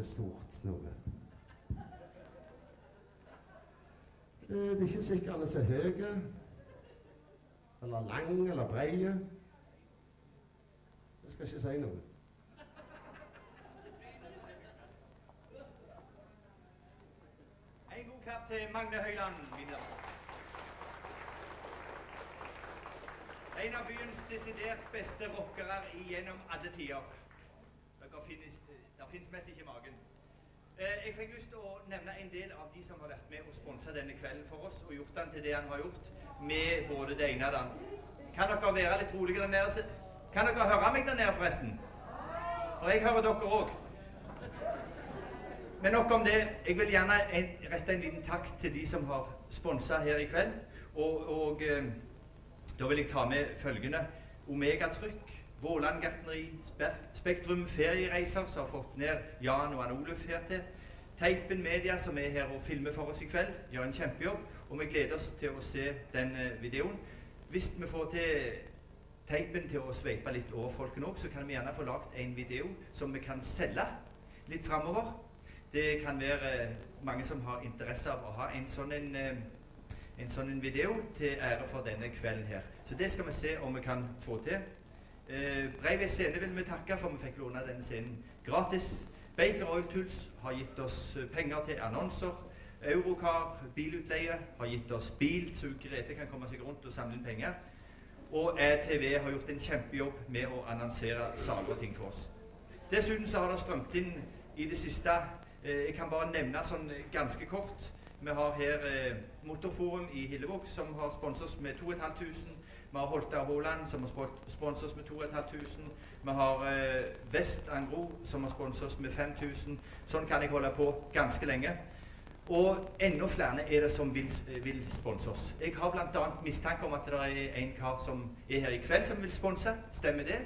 det stort. Noe. Det er ikke sikkert han er så høy, eller lang eller brei. Jeg skal ikke si noe. En god klapp til Magne Høiland. mine damer. En av byens desidert beste rockere gjennom alle tider. Mest ikke magen. Eh, jeg fikk lyst til å nevne en del av de som har vært med og sponsa denne kvelden for oss, og gjort den til det han har gjort, med både det ene og det andre. Kan dere være litt rolige der nede? Kan dere høre meg der nede, forresten? For jeg hører dere òg. Men nok om det. Jeg vil gjerne en, rette en liten takk til de som har sponsa her i kveld. Og, og eh, da vil jeg ta med følgende. Omegatrykk, Våland gartneri, Spektrum feriereiser, som har fått ned Jan og Ann Oluf her til. Teipen Media, som er her og filmer for oss i kveld, gjør en kjempejobb. Og vi gleder oss til å se den eh, videoen. Hvis vi får til teipen til å sveipe litt over folkene òg, så kan vi gjerne få lagd en video som vi kan selge litt framover. Det kan være eh, mange som har interesse av å ha en sånn en, eh, en sånn video til ære for denne kvelden her. Så det skal vi se om vi kan få til. Eh, scene vil vi takke for vi fikk låne denne scenen gratis. Baker Oil Tools har gitt oss eh, penger til annonser. Eurocar bilutleie har gitt oss bil, så Grete kan komme seg rundt og samle inn penger. Og ETV har gjort en kjempejobb med å annonsere saker og ting for oss. Dessuten så har det strømt inn i det siste eh, Jeg kan bare nevne sånn ganske kort. Vi har her eh, Motorforum i Hillevåg som har sponset oss med 2500. Vi har Holta Haaland som har sponset oss med 2500. Vi har eh, Vest Angro som har sponset oss med 5000. Sånn kan jeg holde på ganske lenge. Og enda flere er det som vil, vil sponse oss. Jeg har bl.a. mistanke om at det er en kar som er her i kveld som vil sponse. Stemmer det?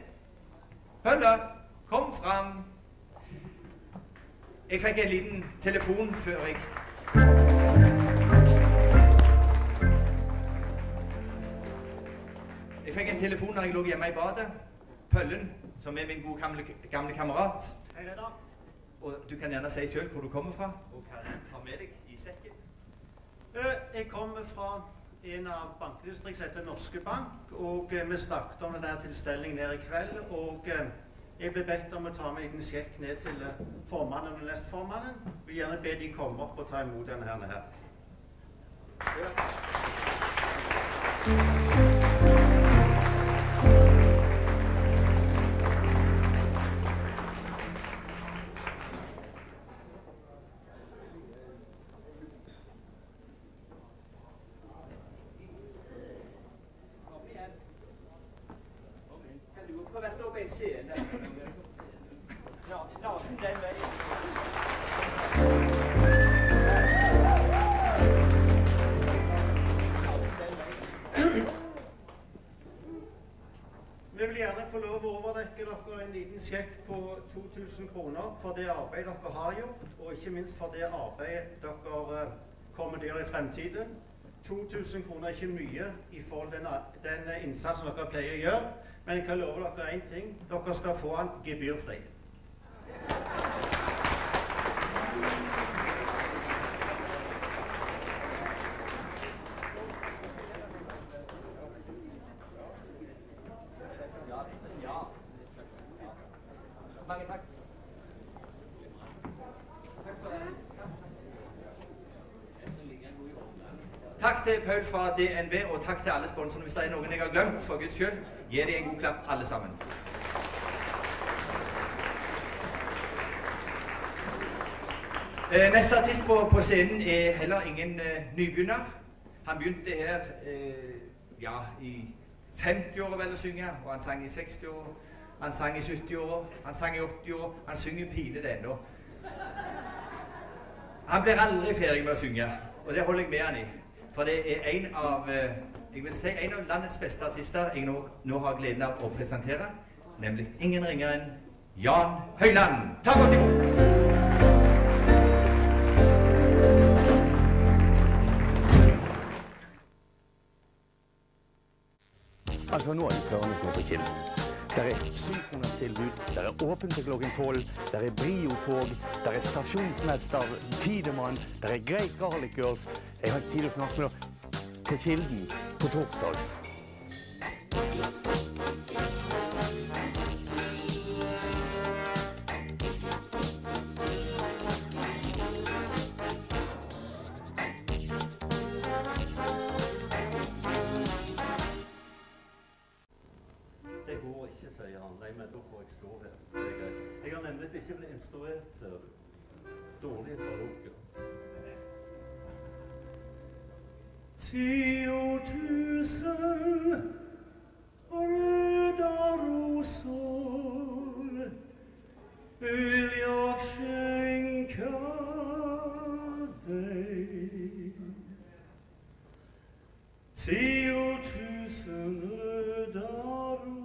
Pølle, kom fram! Jeg fikk en liten telefon før jeg en telefon da jeg lå hjemme i badet. Pøllen, som er min gode gamle, gamle kamerat. Hei, Reidar. Og du kan gjerne si sjøl hvor du kommer fra, og hva du har med deg i sekken. Eh, Jeg kommer fra en av bankdistrikt som heter Norske Bank, og eh, vi snakket om den der tilstelningen her i kveld. Og eh, jeg ble bedt om å ta med en liten sjekk ned til formannen og nestformannen. Vil gjerne be de komme opp og ta imot denne her. her. Arbeidet dere har gjort, og ikke minst for det arbeidet dere eh, kommer til å gjøre i fremtiden. 2000 kroner er ikke mye i forhold til den, den innsatsen dere pleier å gjøre, men jeg kan love dere én ting. Dere skal få den gebyrfri. Mange takk. Takk til Paul fra DNB, og takk til alle sponsorene. Hvis det er noen jeg har glemt, for Guds skyld, gi dem en god klapp, alle sammen. Eh, neste artist på, på scenen er heller ingen eh, nybegynner. Han begynte her eh, ja, i 50-åra vel å synge, og han sang i 60-åra. Han sang i 70-åra, han sang i 80-åra. Han synger pinlig ennå. Han blir aldri ferdig med å synge, og det holder jeg med han i. For det er en av, eh, jeg vil si, en av landets beste artister jeg nå, nå har gleden av å presentere, nemlig ingen ringere enn Jan Høyland. Ta godt imot! Altså, nå er klare med på Kilden. Der er tilbud, der er åpent til klokken tolv, der er Brio-tog, der er stasjonsmester, Tidemann, der er Great Garlic Girls. Jeg har ikke tid å snakke med dere på Kilden på torsdag. vreme došlo k stove. Čekaj, ja ne vem, jestli byli instruerce. Tohle je zalupka. Tio tüsen, röda rosol, vill jag skänka dig. Tio tusen röda rosol,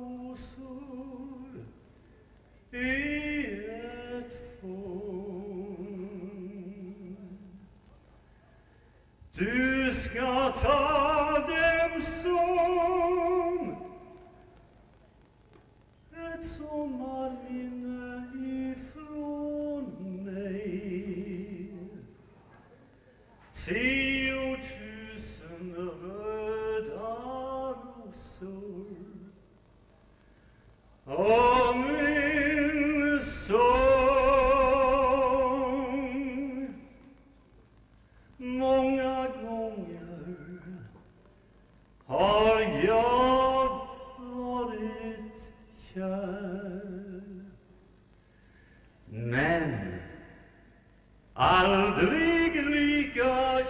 i et fond. Du skal ta dem som et sommerminne ifrån meg. Tiotusen røda rosor og al drig liga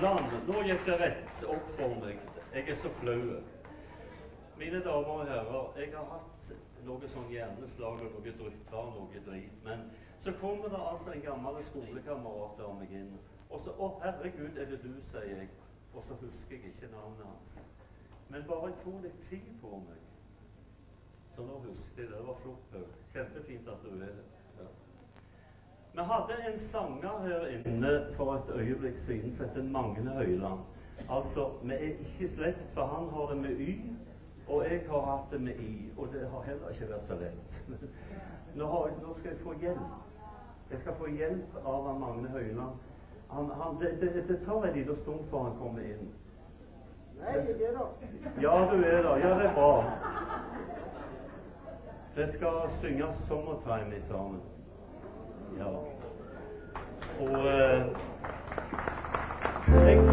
Skavlan, nå gikk det rett opp for meg. Jeg er så flau. Mine damer og herrer, jeg har hatt noe sånn hjerneslag og noe drypper og noe drit. Men så kommer det altså en gammel skolekamerat av meg inn. Og så 'Å, herregud, er det du', sier jeg. Og så husker jeg ikke navnet hans. Men bare jeg får litt tid på meg. Så nå husker jeg det. Var flott. Kjempefint at du er her. Vi hadde en sanger her inne for et øyeblikk siden som heter Magne Høiland. Altså, vi er ikke i slekt, for han har det med Y, og jeg har hatt det med I. Og det har heller ikke vært så lett. Nå, har, jeg- nå skal jeg få hjelp. Jeg skal få hjelp av han Magne Høiland. Han, han, det, det, det tar en liten stund før han kommer inn. Nei, det er da. Ja, du er der. Ja, det er bra. Det skal synges 'Summertime' sammen. Ja. Og eh, jeg,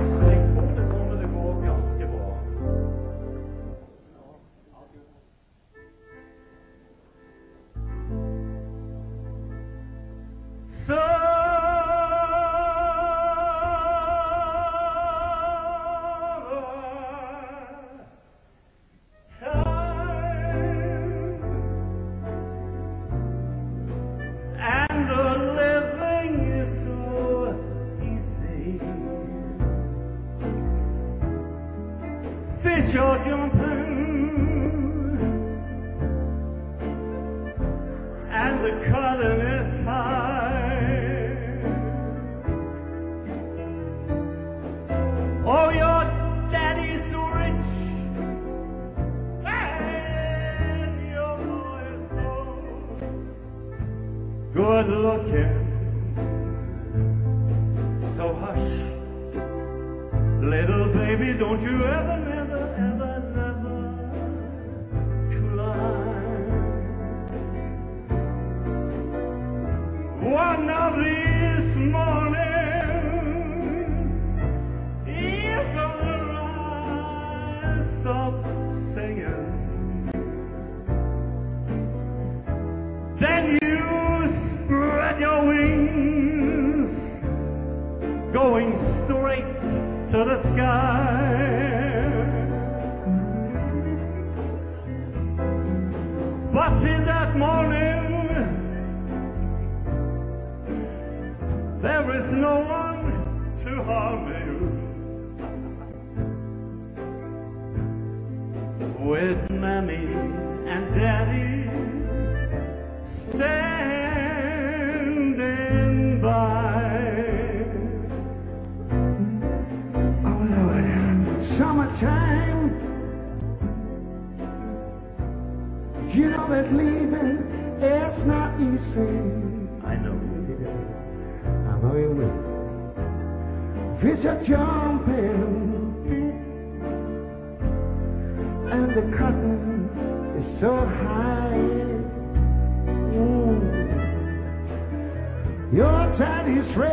And he's rich,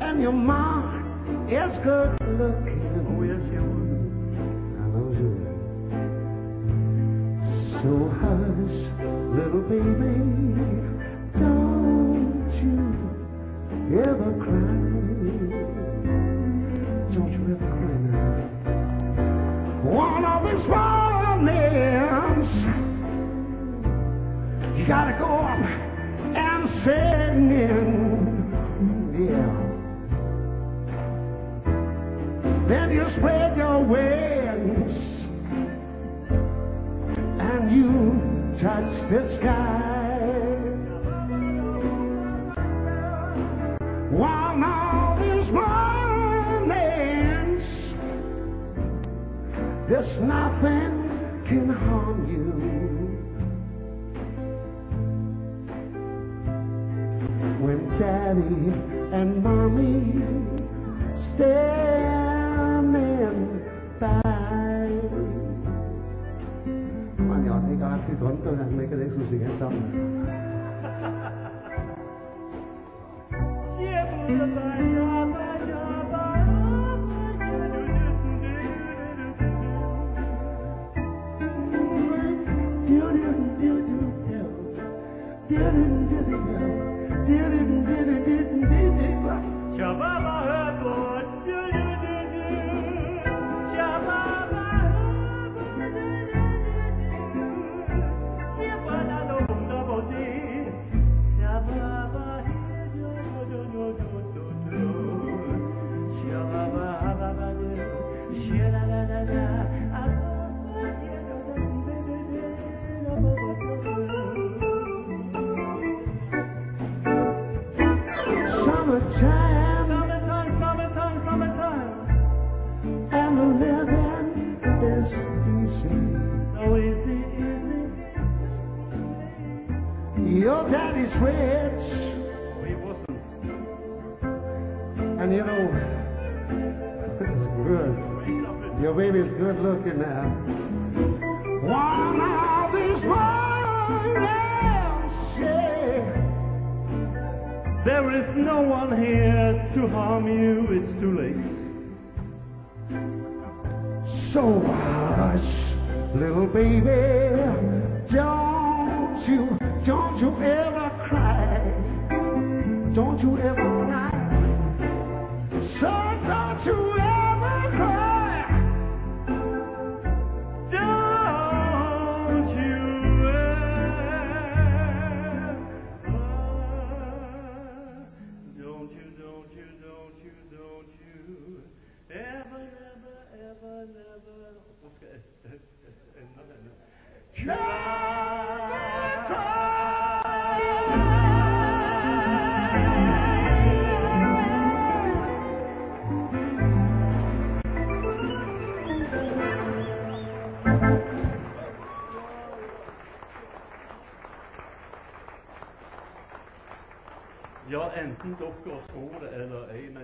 And your mom is good looking with you. So hush, little baby. Gotta go up and sing in. Yeah. Then you spread your wings and you touch the sky. One of these mornings, there's nothing can harm you. Daddy and mommy standing by. Man, jeg har ikke alltid drømt om at vi ikke skulle synge sammen. Summertime,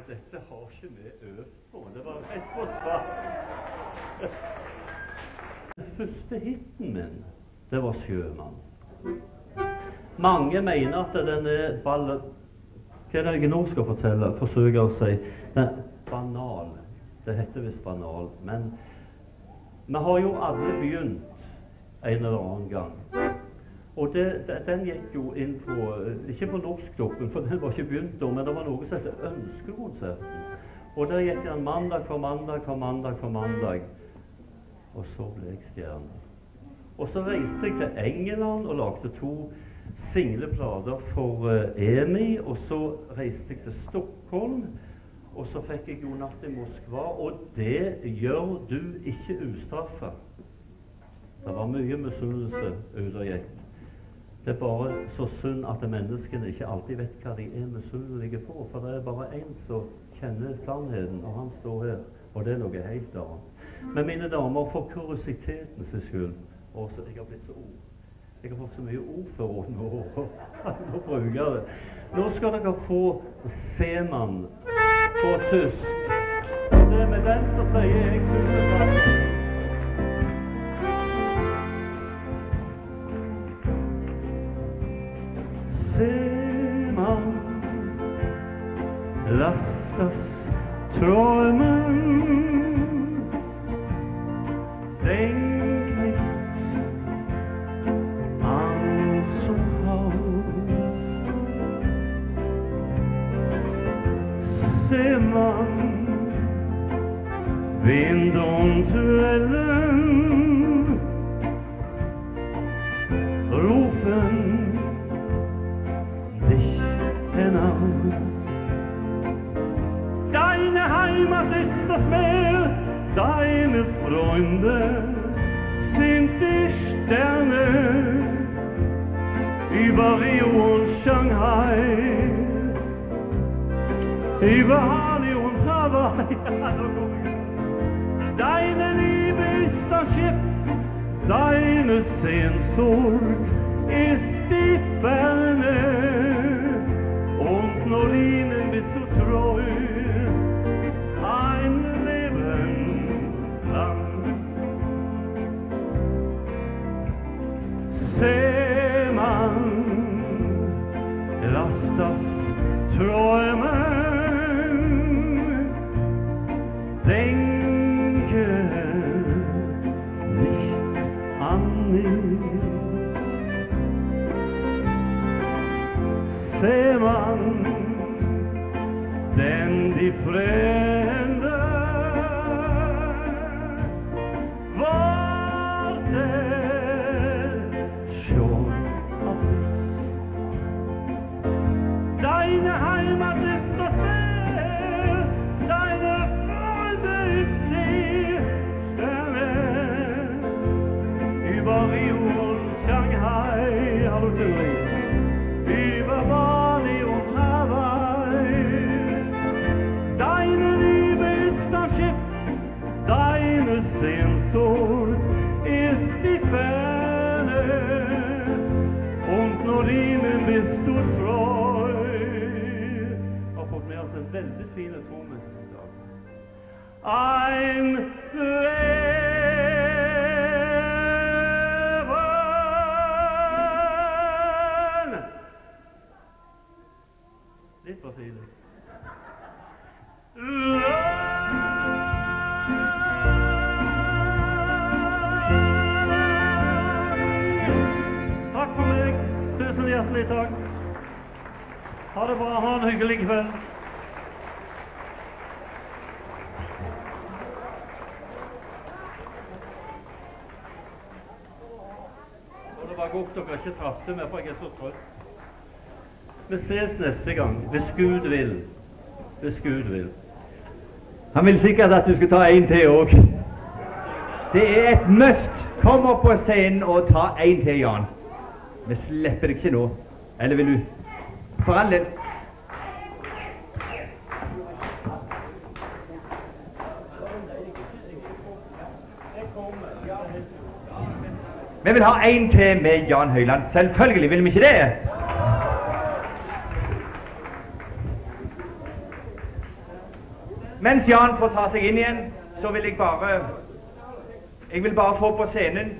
dette har ikke vi øvd på. Det var rett på svar. Den første hiten min, det var 'Sjømann'. Mange mener at den er ball... Hva er det jeg nå skal fortelle? Forsøke å si den banal. Det heter visst banal. Men vi har jo alle begynt en eller annen gang. Og det, det, den gikk jo inn på Ikke på Norsktoppen, for den var ikke begynt da, men det var noe som heter Ønskekonserten. Og der gikk den mandag for mandag for mandag for mandag. Og så ble jeg stjerne. Og så reiste jeg til England og lagde to single plater for eh, EMI. Og så reiste jeg til Stockholm Og så fikk jeg jo natt i Moskva, og det gjør du ikke ustraffa. Det var mye misunnelse ute og gikk. Det er bare så synd at menneskene ikke alltid vet hva de er misunnelige på. For det er bare én som kjenner sannheten, og han står her. Og det er noe helt annet. Men mine damer, for kuriositetens skyld også, Jeg har blitt så ord. Jeg har fått så mye ord for nå, nå bruker jeg det. Nå skal dere få Seman på tysk. Det er med den så sier jeg tusen takk. Seman, lass das träumen. Denk nicht an zu Haus. Seemann, Wind und Wellen Heimat ist das Meer, deine Freunde sind die Sterne über Rio und Shanghai, über Bali und Hawaii. Deine Liebe ist das Schiff, deine Sehnsucht ist die Ferne. Und nur ihnen bist du treu ser man lastas träumen. Veldig fin trommis i dag. Ein Leben Litt for tidlig. Takk for meg. Tusen hjertelig takk. Ha det bra. Ha en hyggelig kveld. Dere ikke traff meg, for jeg er så trøtt. Vi ses neste gang, hvis Gud vil. Hvis Gud vil. Han vil sikkert at du skal ta en til òg. Det er et must. Kom opp på scenen og ta en til, Jan. Vi slipper deg ikke nå. Eller vil du? For all del. Vi vil ha en til med Jan Høiland. Selvfølgelig vil vi ikke det. Mens Jan får ta seg inn igjen, så vil jeg bare Jeg vil bare få på scenen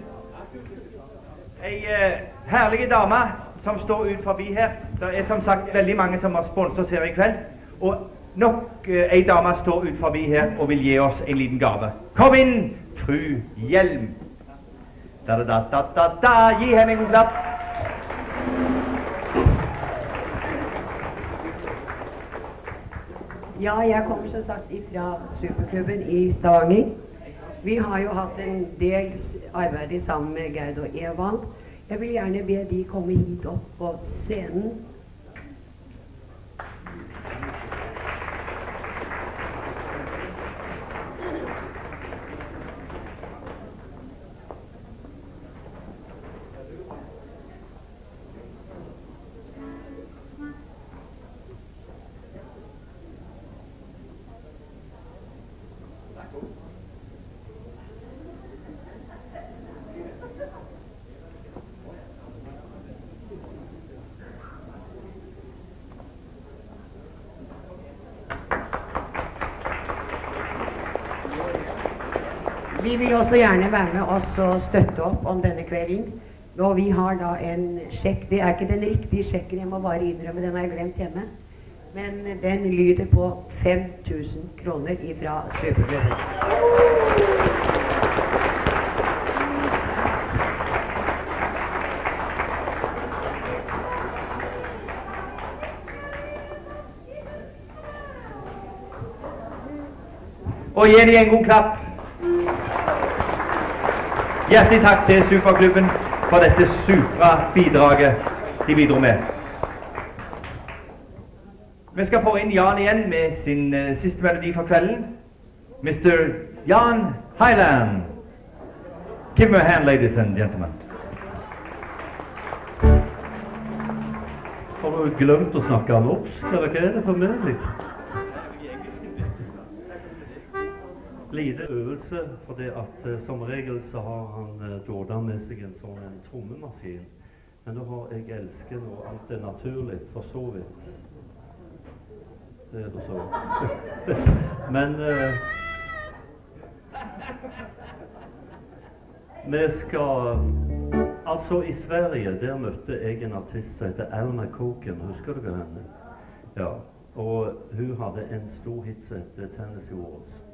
ei eh, herlig dame som står ut forbi her. Det er som sagt veldig mange som har sponset oss her i kveld. Og nok eh, ei dame står ut forbi her og vil gi oss en liten gave. Kom inn, fru Hjelm. Da, da, da, da, da, da. Gi henne en god klapp. Ja, jeg kommer som sagt fra Superklubben i Stavanger. Vi har jo hatt en del arbeid sammen med Gerd og Evald. Jeg vil gjerne be de komme hit opp på scenen. Vi vil også gjerne være med oss og støtte opp om denne kvelden. Og vi har da en sjekk. Det er ikke den riktige sjekken, jeg må bare innrømme, den har jeg glemt hjemme. Men den lyder på 5000 kroner ifra Superklubben. Og gi dem en god klapp. Hjertelig takk til Superklubben for dette supra bidraget de bidro med. Vi skal få inn Jan igjen med sin eh, siste melodi for kvelden. Mr. Jan Highland. Give him a hand, ladies and gentlemen. Har du glemt å snakke norsk, eller hva er det for meg? Lite øvelse, for det at eh, som regel så har han eh, Jordan med seg en sånn en trommemaskin. Men da har jeg elsken, og alt er naturlig, for så vidt. Det er det så. Men eh, Vi skal Altså, i Sverige der møtte jeg en artist som heter Alma Koken. Husker dere henne? Ja. Og hun hadde en stor hit som heter Tennessee Walls.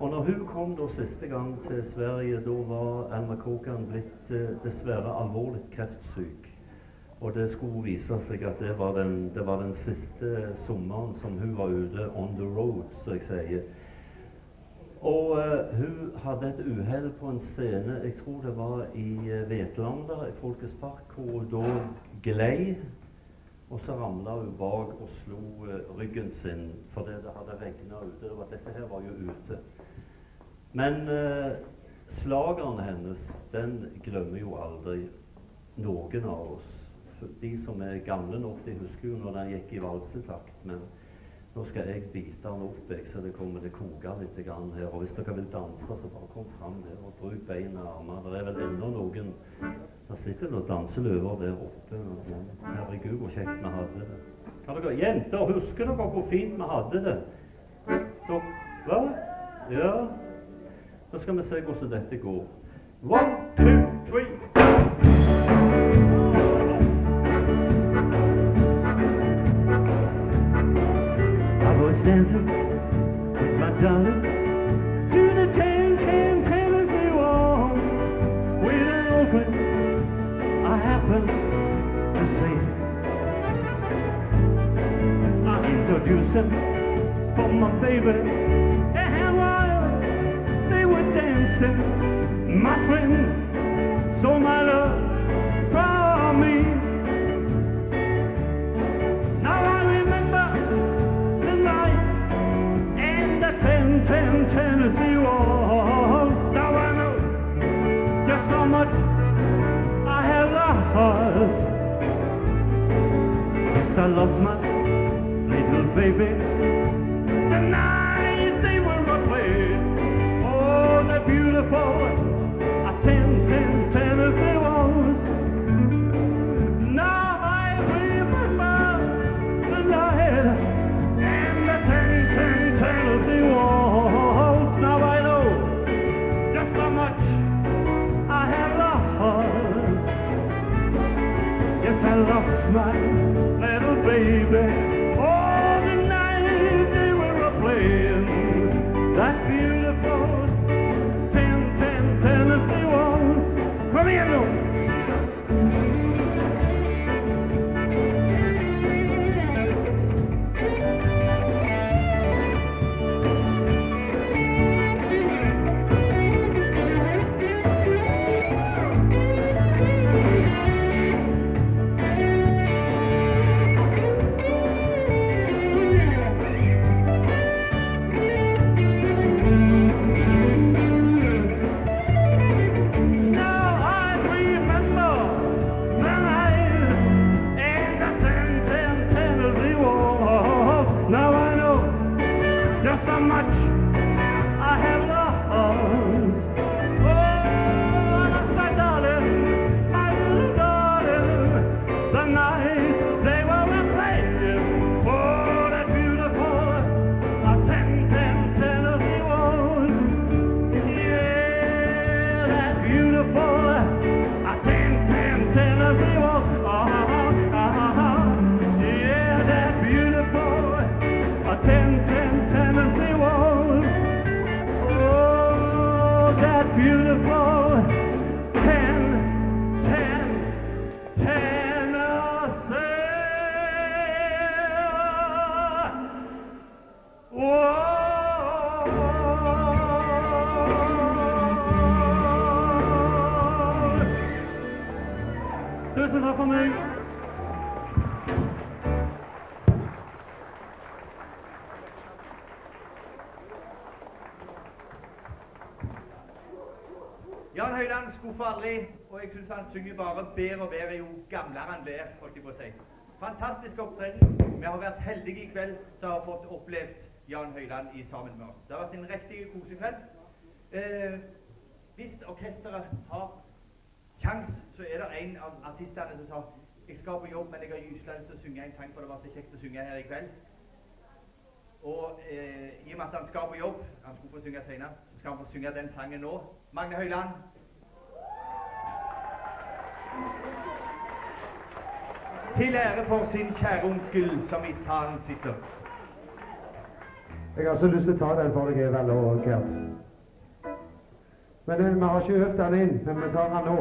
Og når hun kom da siste gang til Sverige, da var Alma Kokan blitt eh, dessverre alvorlig kreftsyk. Og det skulle vise seg at det var, den, det var den siste sommeren som hun var ute on the road, som jeg sier. Og uh, hun hadde et uhell på en scene, jeg tror det var i uh, Vetlanda, i Folkets Park, hvor hun da glei. Og så ramla hun bak og slo uh, ryggen sin fordi det hadde regna ute. Dette her var jo ute. Men eh, slageren hennes, den glemmer jo aldri noen av oss. De som er gamle nok, de husker jo når den gikk i valsetakt. Men nå skal jeg bite den opp, jeg, så det kommer til å koke litt grann her. Og hvis dere vil danse, så bare kom fram der og bruk beina og armene. Det er vel ennå noen Der sitter noen danseløver der oppe. Herregud, hvor kjekt vi hadde det. Kan dere, Jenter, husker dere hvor fint vi hadde det? Dere, hva? Ja. Da skal vi se hvordan dette går. One, two, three. I was dancing with my darling to the ten, ten Tennessee walls with an I happened to see. I introduced him for my baby, dancing, my friend so my love from me. Now I remember the night and the ten, ten Tennessee walls. Now I know just how much I have lost. Yes, I lost my little baby. The beautiful aldri, og jeg syns han synger bare bedre og bedre jo gamlere han blir. holdt jeg på å si. Fantastisk opptreden. Vi har vært heldige i kveld som har fått opplevd Jan Høiland i sammen med oss. Det har vært en riktig kosekveld. kveld. Eh, hvis orkesteret har kjangs, så er det en av artistene som sa jeg skal på jobb, men jeg har gyselig lyst til å synge en sang, for det var så kjekt å synge her i kveld. Og eh, i og med at han skal på jobb, han skulle få synge senere, så skal han få synge den sangen nå. Magne Høiland. Til ære for sin kjære onkel som i salen sitter. Jeg har så lyst til å ta den for deg, Evald og Gerd. Men vi har ikke øvd den inn, men vi tar den nå.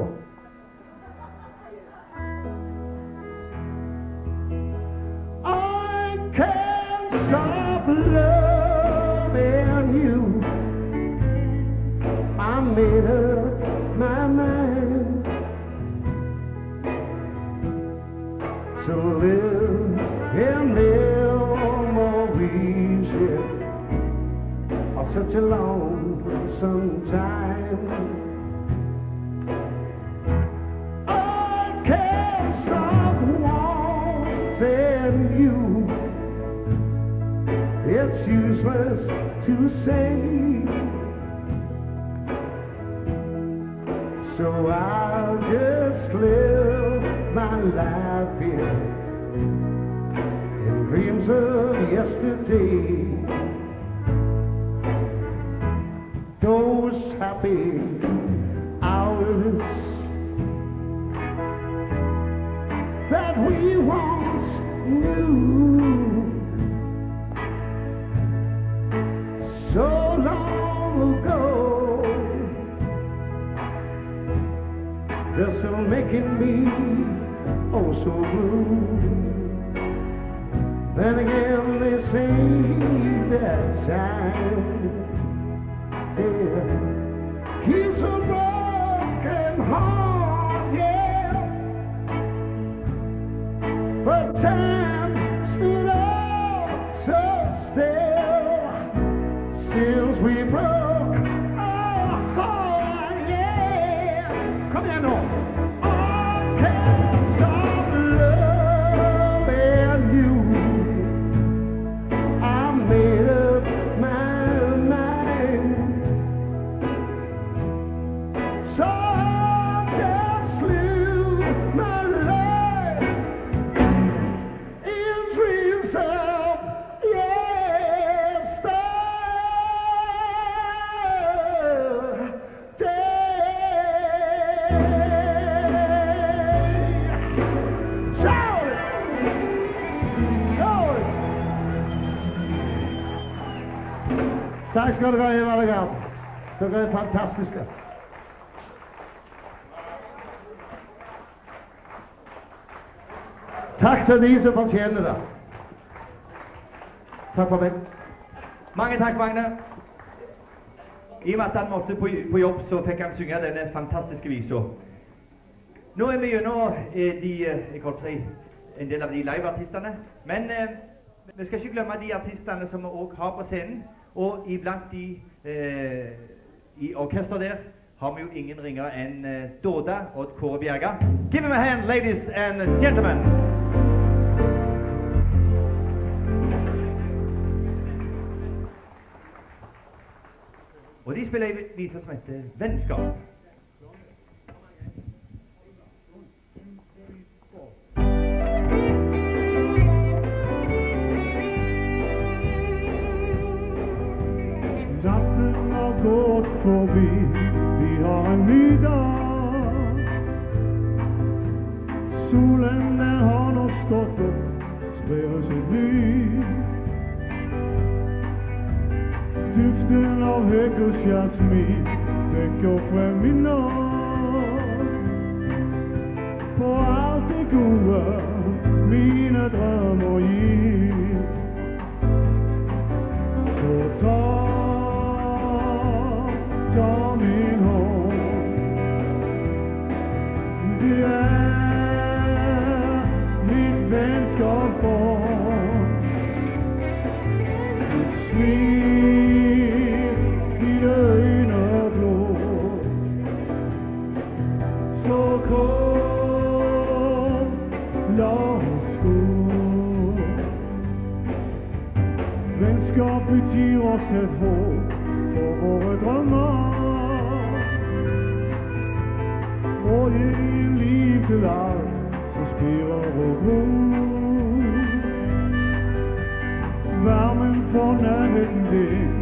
I can't stop loving you. I made up memories yeah, of such a long time. I can't stop wanting you. It's useless to say. So I'll just live my life here of yesterday. Those happy hours that we once knew so long ago. They're still making me oh so blue. Then again, they say that time, yeah, he's a broken heart, yeah. But time Takk skal dere ha, Eva og Dere er fantastiske. Takk til de som fortjener det. Takk for meg. Mange takk, Magne. I og med at han måtte på, på jobb, så fikk han synge denne fantastiske visa. Nå er vi gjennom eh, de, eh, jeg holdt på å si, en del av de liveartistene. Men eh, vi skal ikke glemme de artistene som vi òg har på scenen. Og iblant de eh, i orkester der har vi jo ingen ringere enn eh, Dåda og Kåre Bjerga. Give them a hand, ladies and gentlemen. Og de spiller ei vise som heter 'Vennskap'. gått forbi. Vi har en ny dag. Solen den har nå stått opp, sprer sitt lys. Duften av Høgers jasmin vekker frem minner på alt det gode mine drømmer gir. Så ta kanskje håp for våre drømmer. Og i liv til alt som spirer og gror. Varmen for nærheten din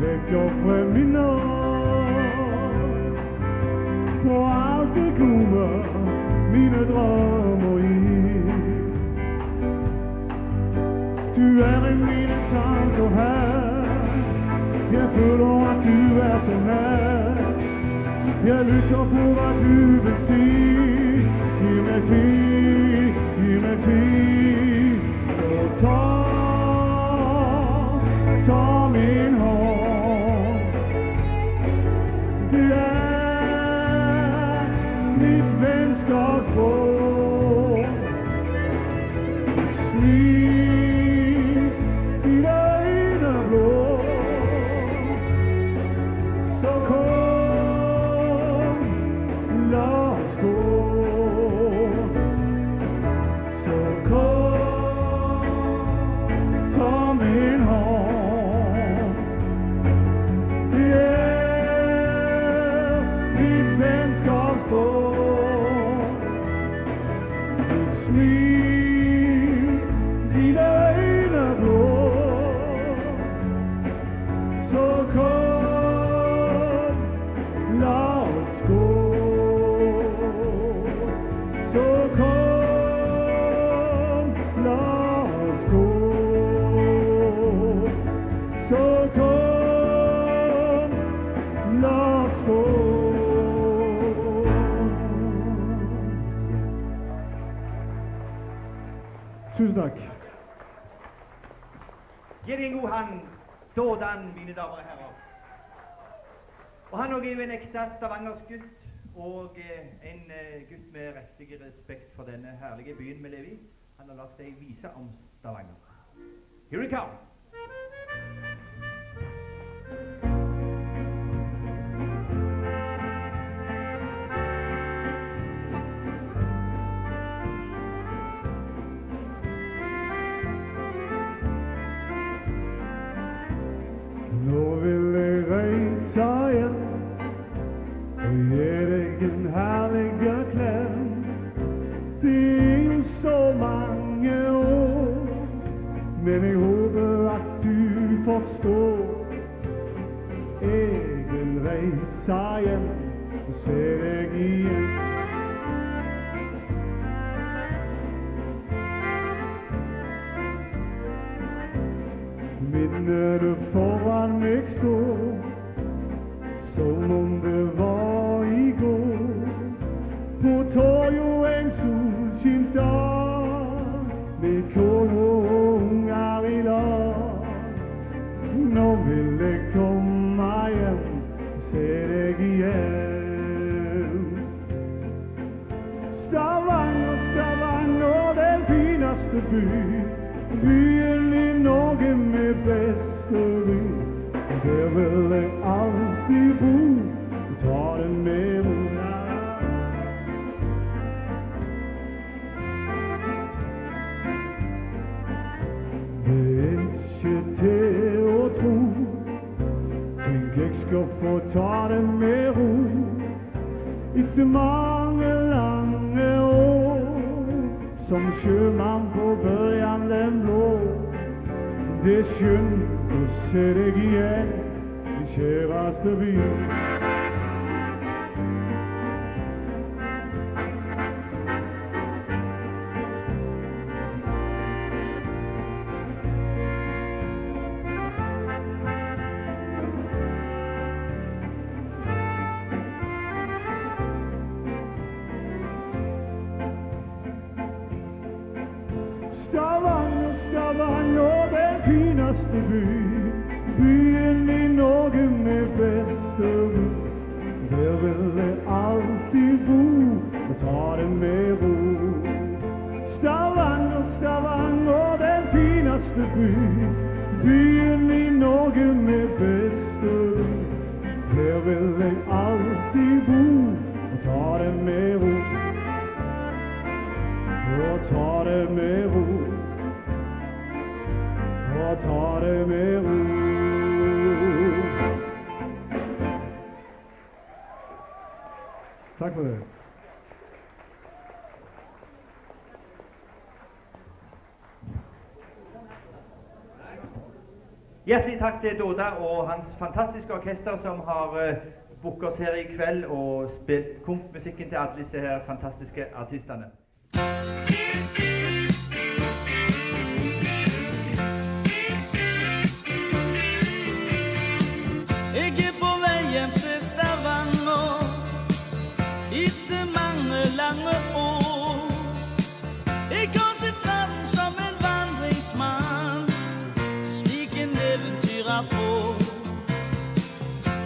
vekker frem minner. På alt det gode mine drømmer gir. Du er i mine tanker her. Jeg føler at du er så nær. Jeg lytter på hva du vil si. Gi meg tid, gi meg tid. Så ta, ta min Sådan, mine damer og herrer. Og Han er jo en ekte stavangersgutt, og eh, en eh, gutt med riktig respekt for denne herlige byen vi lever i. Han har lagd ei vise om Stavanger. Here we come. Murat Doda og hans fantastiske orkester som har uh, oss her i kveld og spilt kompmusikken til alle disse her fantastiske artistene.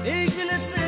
Ik wil het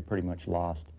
you're pretty much lost.